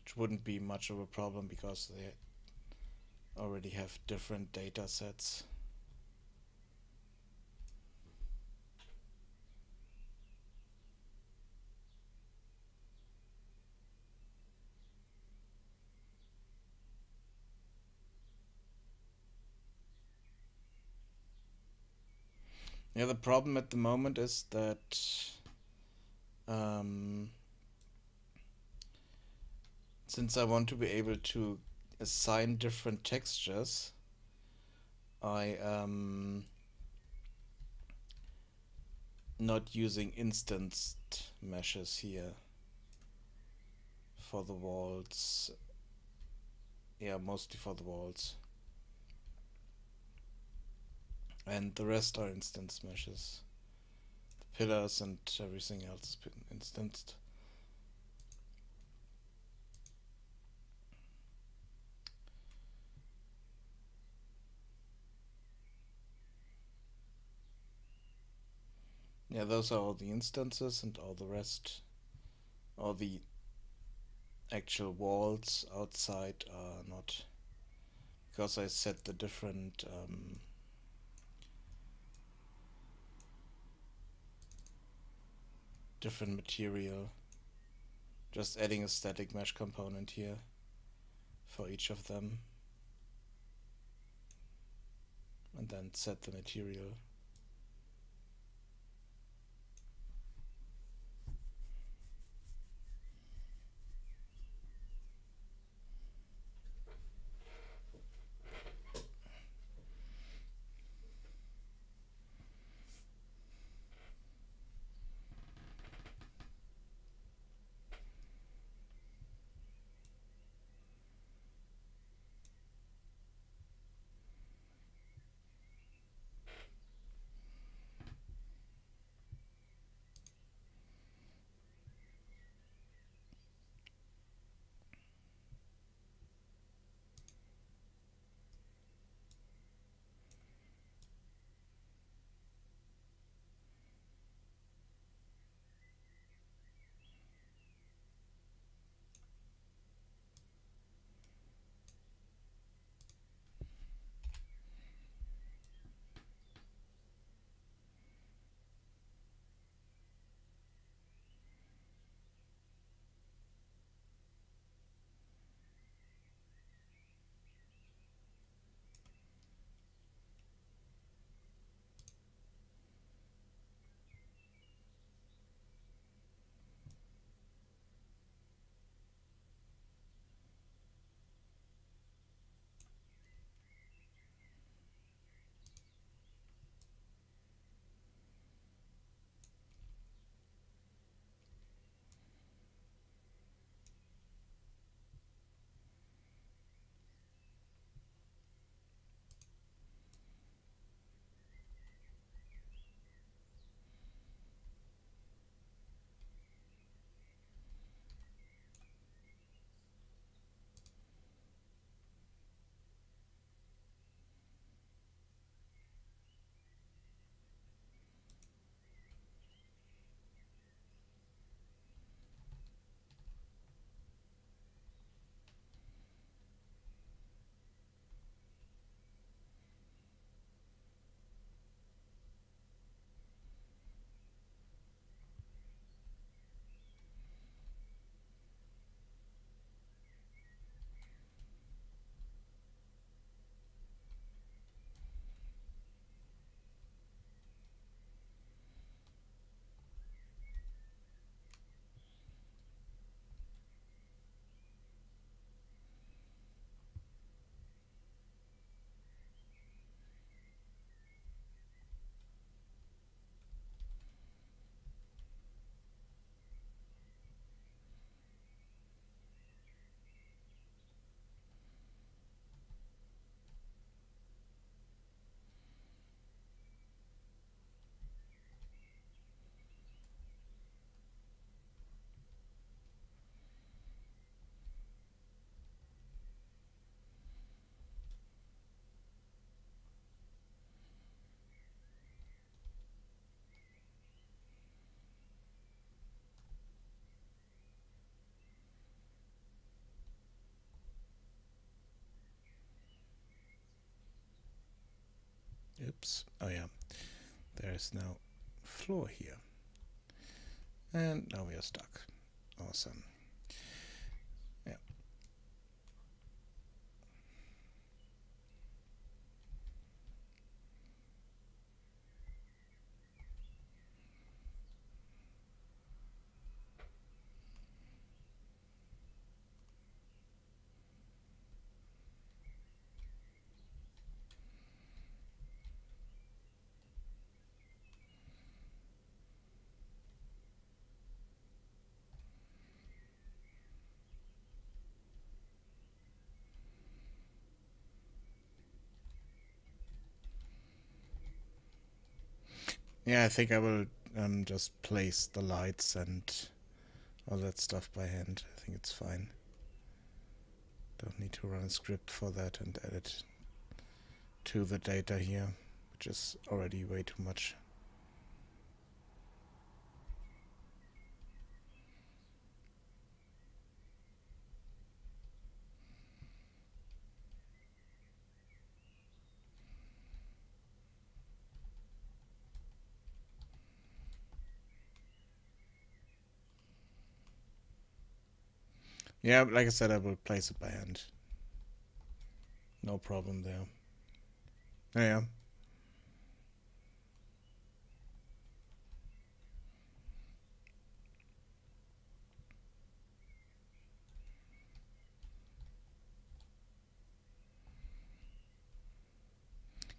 Which wouldn't be much of a problem because they already have different data sets Yeah, the problem at the moment is that um, since I want to be able to assign different textures, I am not using instanced meshes here for the walls. Yeah, mostly for the walls. And the rest are instance meshes. The pillars and everything else is instanced. Yeah, those are all the instances and all the rest, all the actual walls outside are not, because I set the different um, different material, just adding a static mesh component here for each of them. And then set the material Oops. Oh yeah. There is now floor here. And now we are stuck. Awesome. Yeah, I think I will um, just place the lights and all that stuff by hand. I think it's fine. Don't need to run a script for that and add it to the data here, which is already way too much. Yeah, like I said, I will place it by hand. No problem there. Yeah.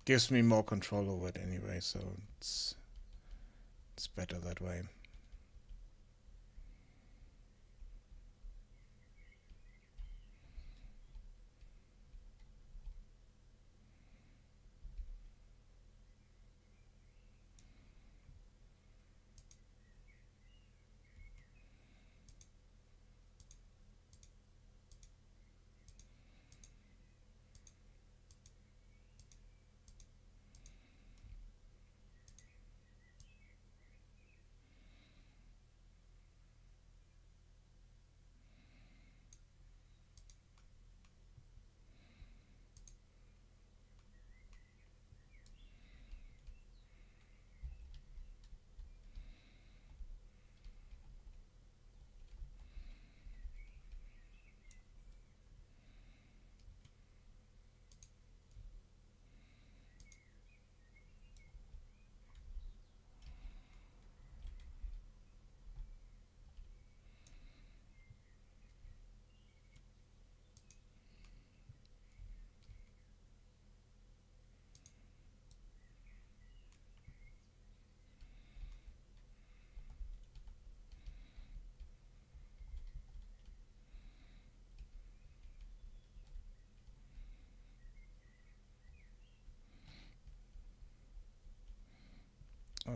Gives me more control over it anyway, so it's it's better that way.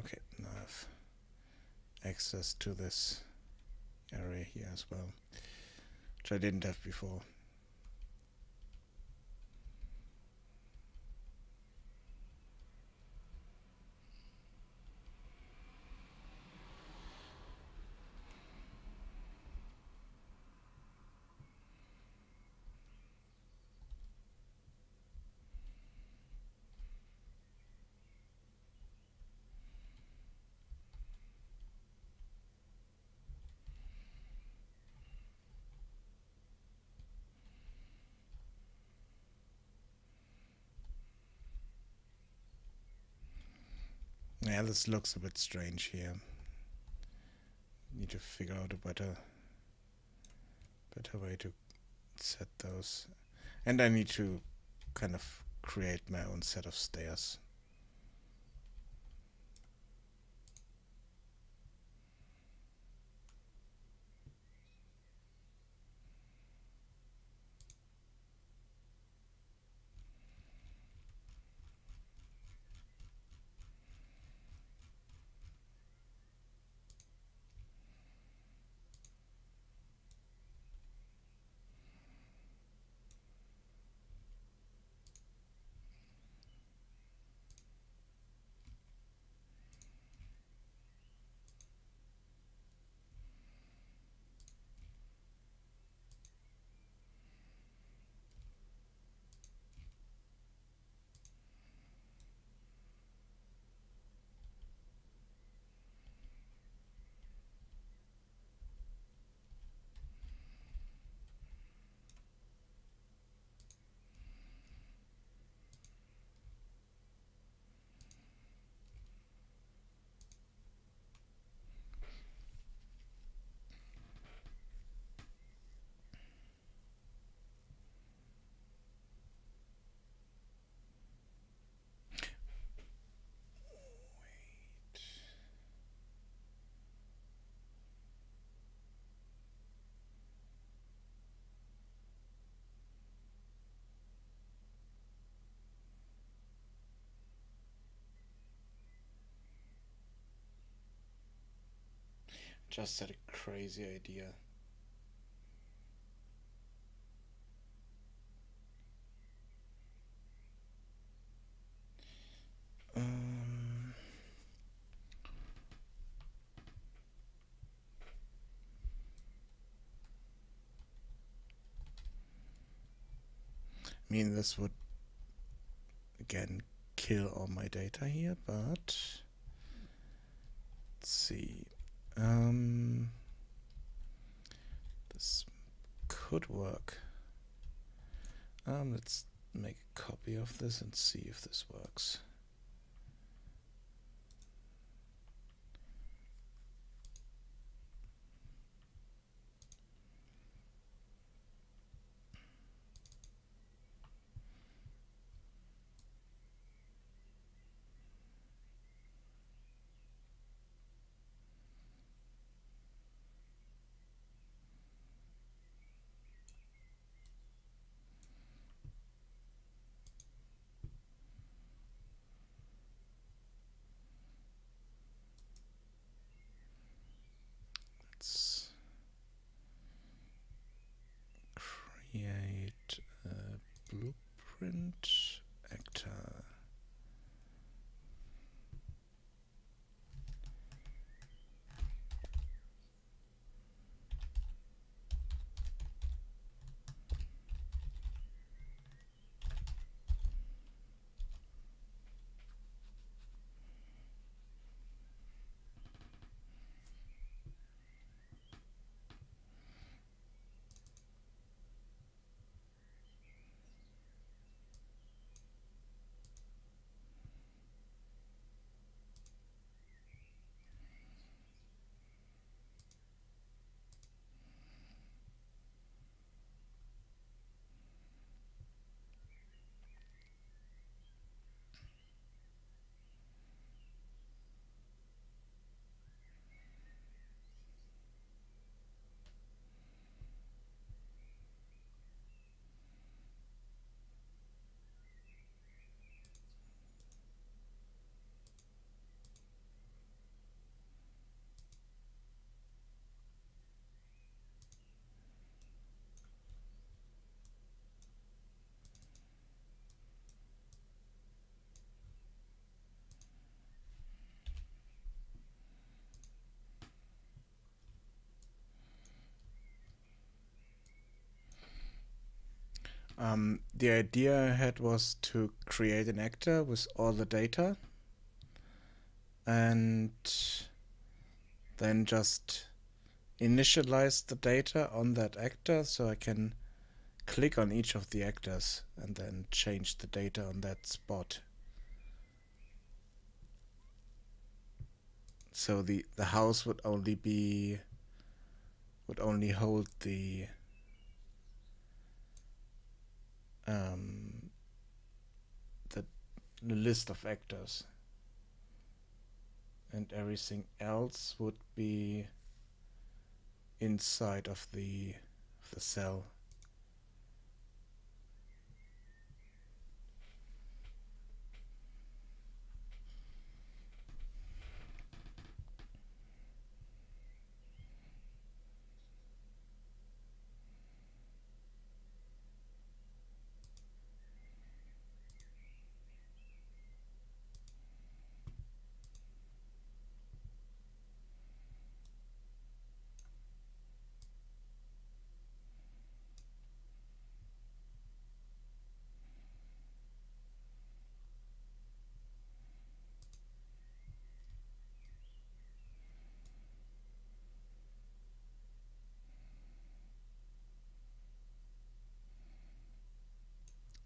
Okay, now I have access to this area here as well, which I didn't have before. Yeah, this looks a bit strange here. Need to figure out a better better way to set those. And I need to kind of create my own set of stairs. Just had a crazy idea. Um, I mean, this would again kill all my data here, but let's see. Um, this could work. Um, let's make a copy of this and see if this works. Um, the idea I had was to create an actor with all the data and then just initialize the data on that actor so I can click on each of the actors and then change the data on that spot. So the, the house would only be would only hold the um, the, the list of actors. And everything else would be inside of the of the cell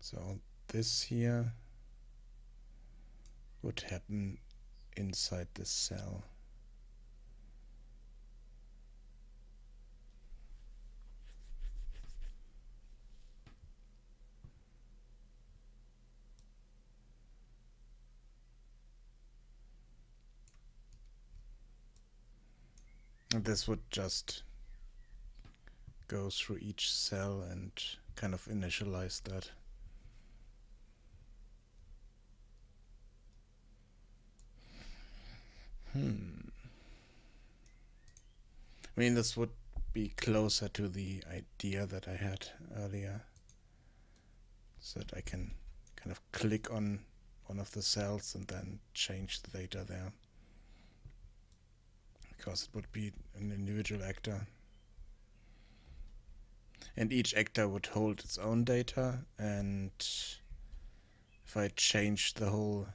So this here would happen inside the cell. This would just go through each cell and kind of initialize that. Hmm. I mean, this would be closer to the idea that I had earlier. So that I can kind of click on one of the cells and then change the data there. Because it would be an individual actor. And each actor would hold its own data and if I change the whole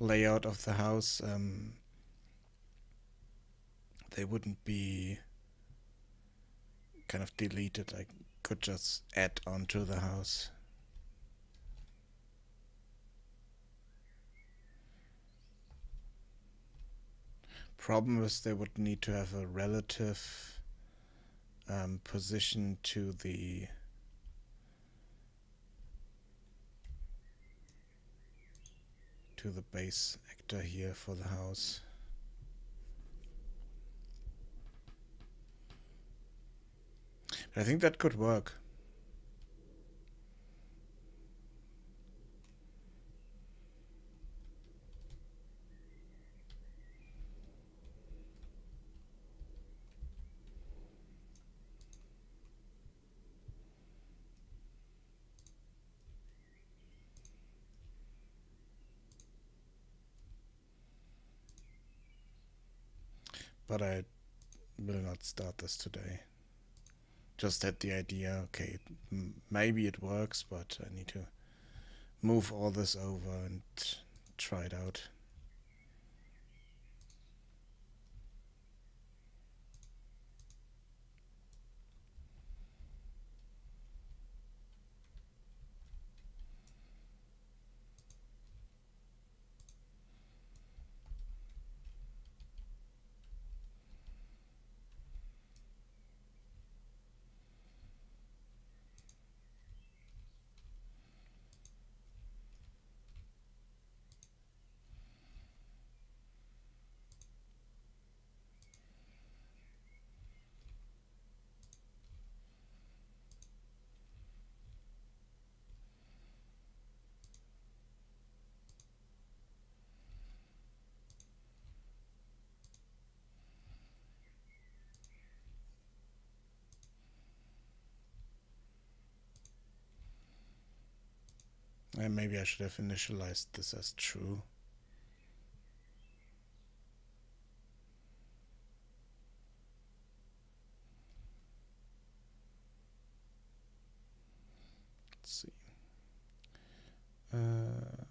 layout of the house, um, they wouldn't be kind of deleted. I could just add onto the house. Problem is they would need to have a relative um, position to the to the base actor here for the house. I think that could work. But I will not start this today. Just had the idea, okay, maybe it works, but I need to move all this over and try it out. And maybe I should have initialized this as true. Let's see. Uh,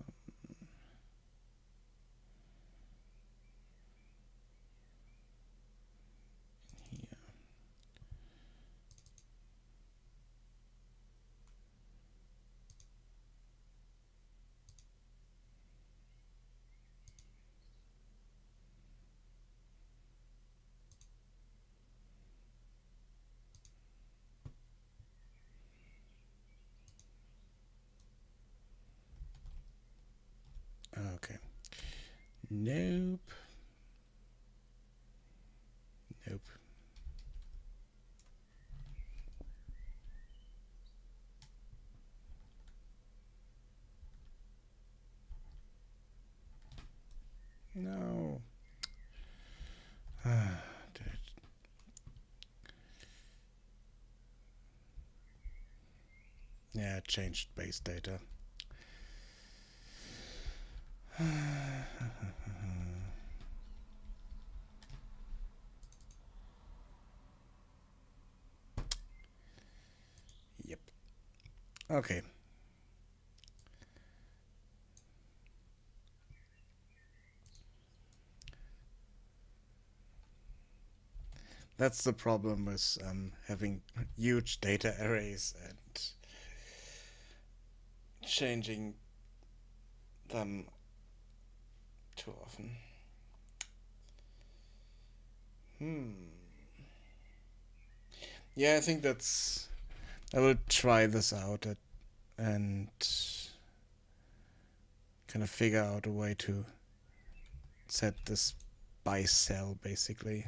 Okay. Nope. Nope. No. [SIGHS] yeah, changed base data. Yep. Okay. That's the problem with um, having huge data arrays and changing them too often. Hmm. Yeah, I think that's. I will try this out at, and kind of figure out a way to set this by cell basically.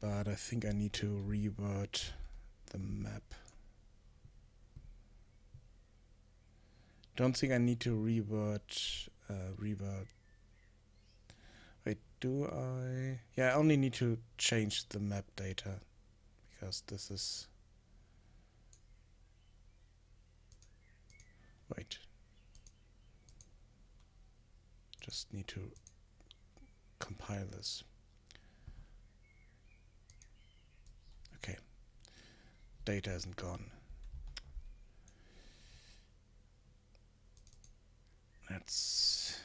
But I think I need to reword the map. Don't think I need to revert, uh, revert. Wait, do I? Yeah, I only need to change the map data because this is. Wait. Just need to compile this. Okay. Data isn't gone. Let's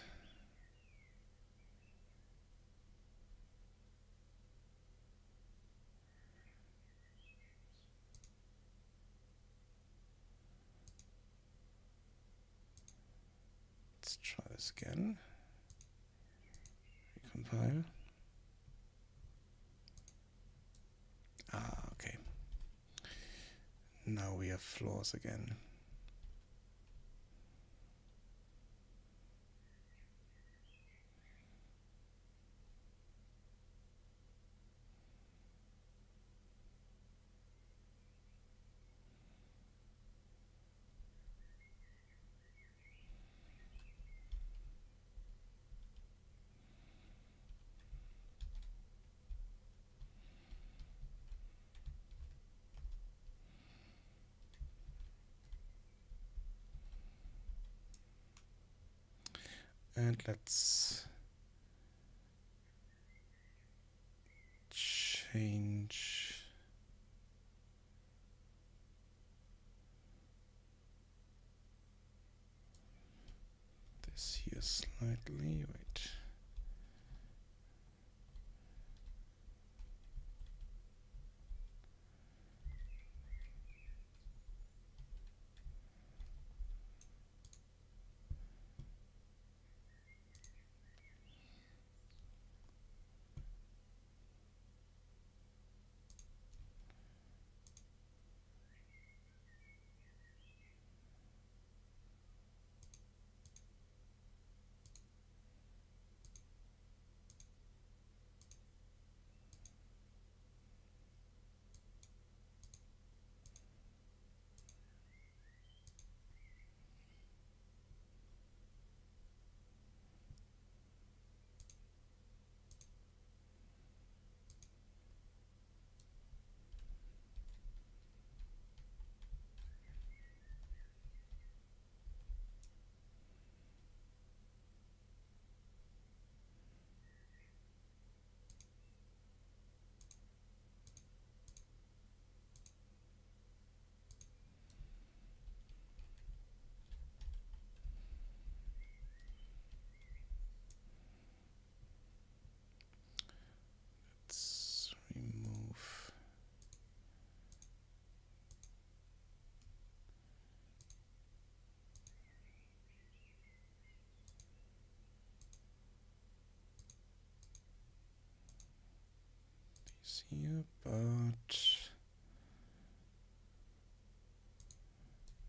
Let's try this again. Recompile. Ah, okay. Now we have flaws again. and let's change. This here slightly wait let's remove here, but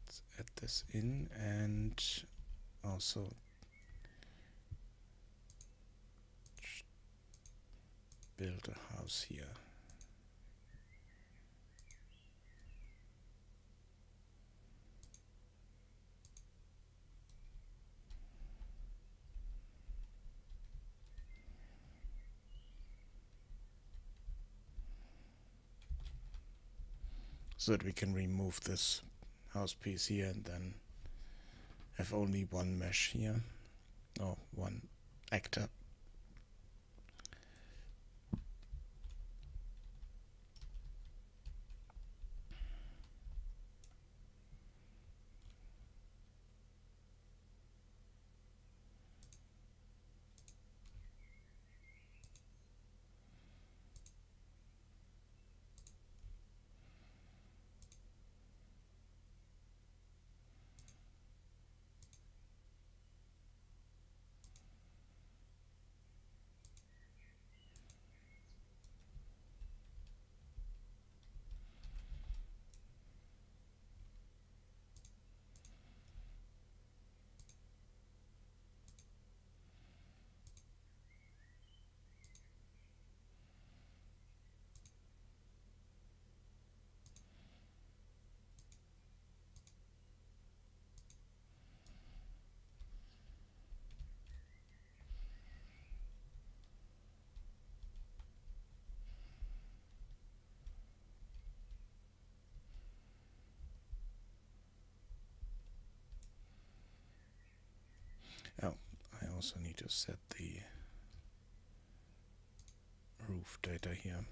let's add this in and also build a house here. So that we can remove this house piece here and then have only one mesh here, or one actor. Oh, I also need to set the roof data here.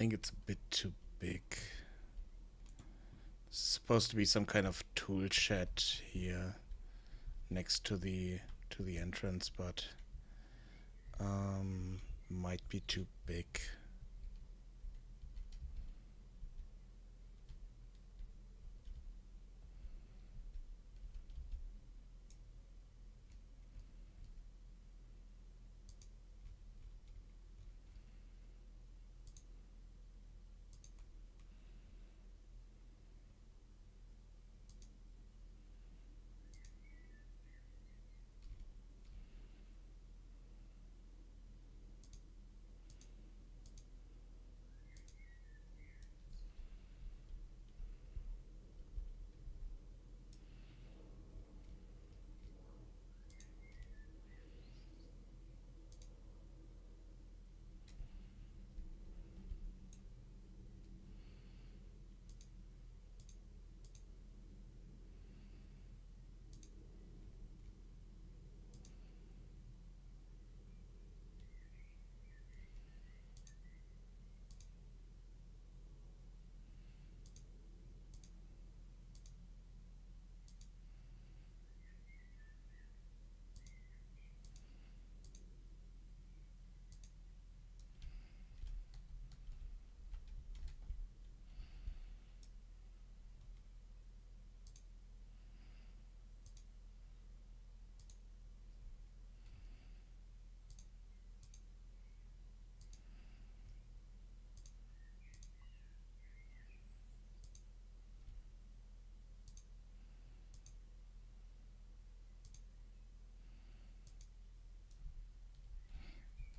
Think it's a bit too big. It's supposed to be some kind of tool shed here next to the to the entrance, but um, might be too big.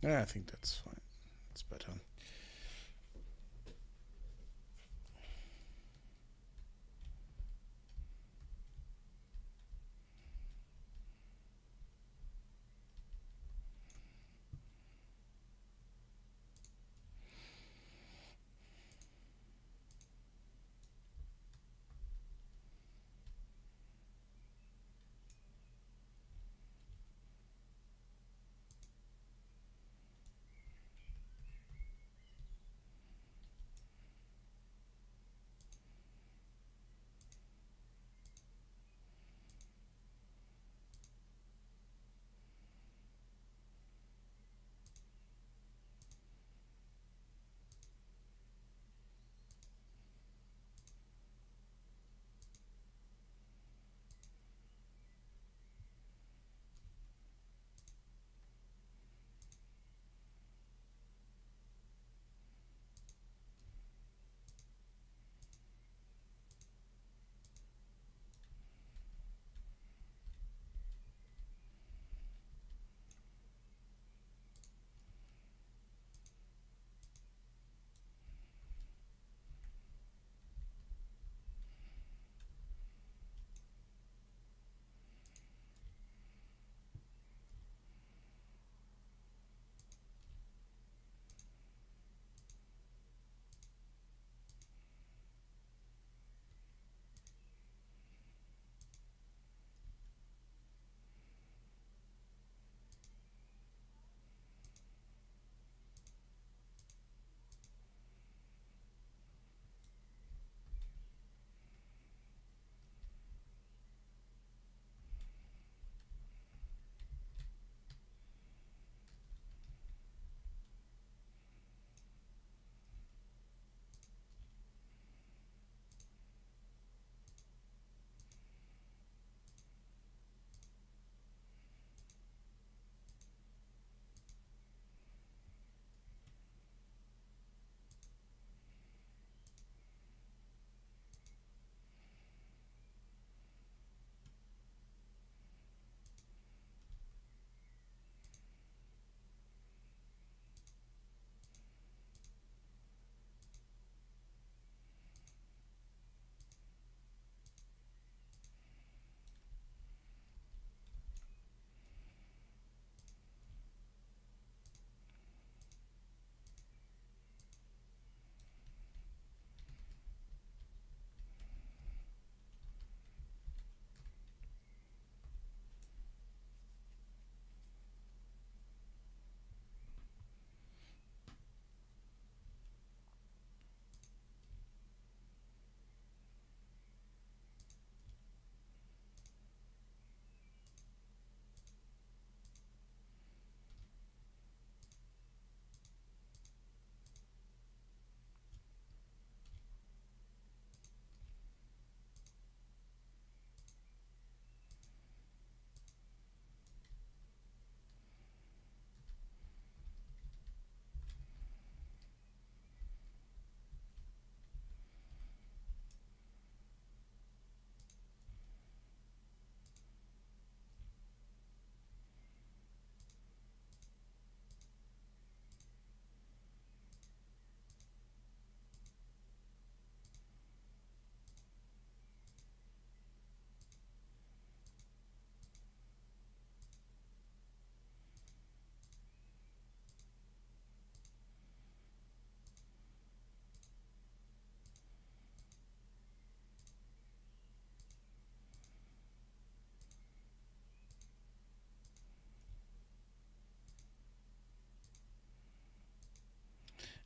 Yeah, I think that's fine. That's better.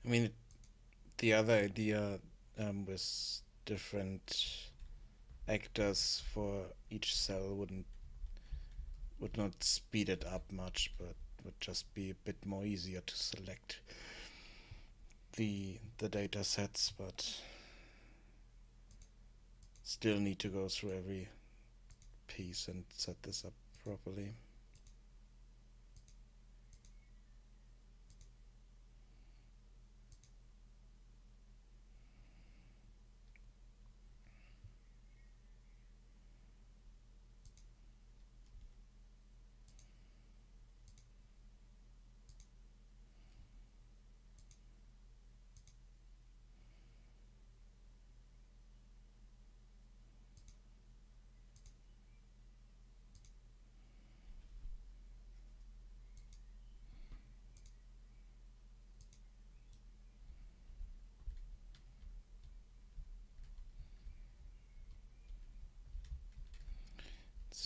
I mean, the other idea um, with different actors for each cell wouldn't would not speed it up much, but would just be a bit more easier to select the the data sets, but still need to go through every piece and set this up properly.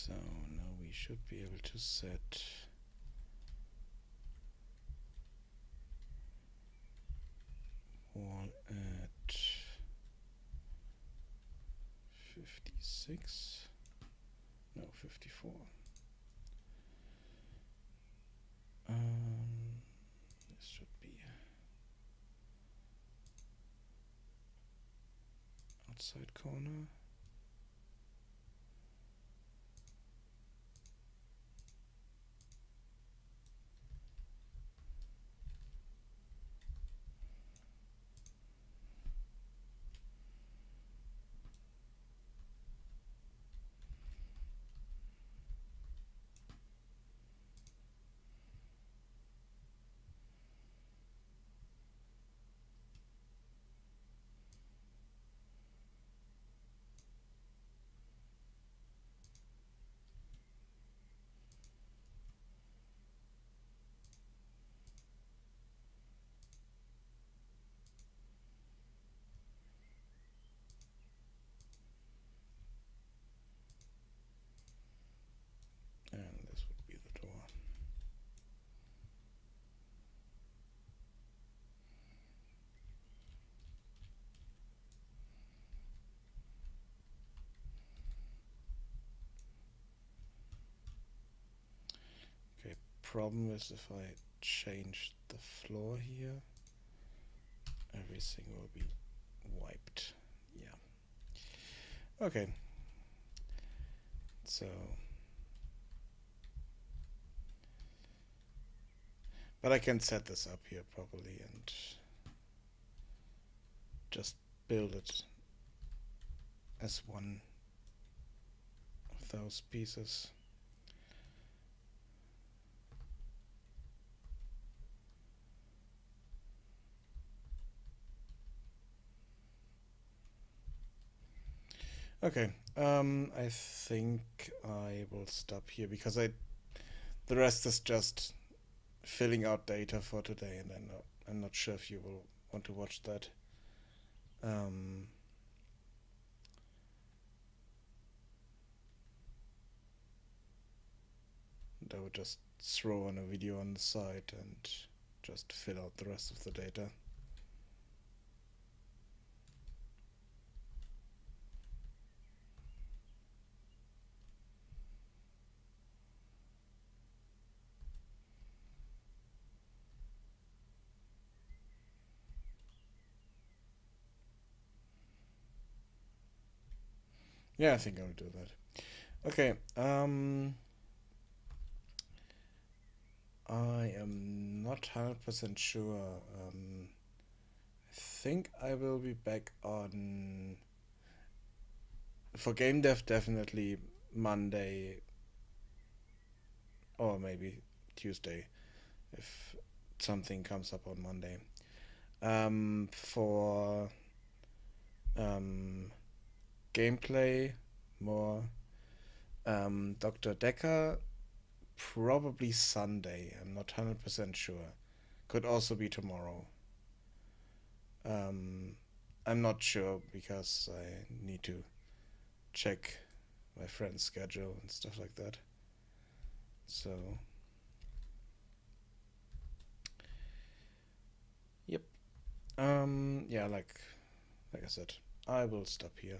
So now we should be able to set one at 56, no 54. Um, this should be outside corner. And this would be the door. Okay, problem is if I change the floor here, everything will be wiped. Yeah. Okay. So But I can set this up here properly and just build it as one of those pieces. Okay, um, I think I will stop here because I, the rest is just filling out data for today, and I'm not, I'm not sure if you will want to watch that. Um, I would just throw on a video on the side and just fill out the rest of the data. Yeah, I think I'll do that. Okay. Um, I am not hundred percent sure. Um, I think I will be back on for game dev definitely Monday or maybe Tuesday if something comes up on Monday. Um, for um, gameplay, more um, Dr. Decker, probably Sunday. I'm not 100% sure. Could also be tomorrow. Um, I'm not sure because I need to check my friend's schedule and stuff like that. So, yep. um, yeah, like, like I said, I will stop here.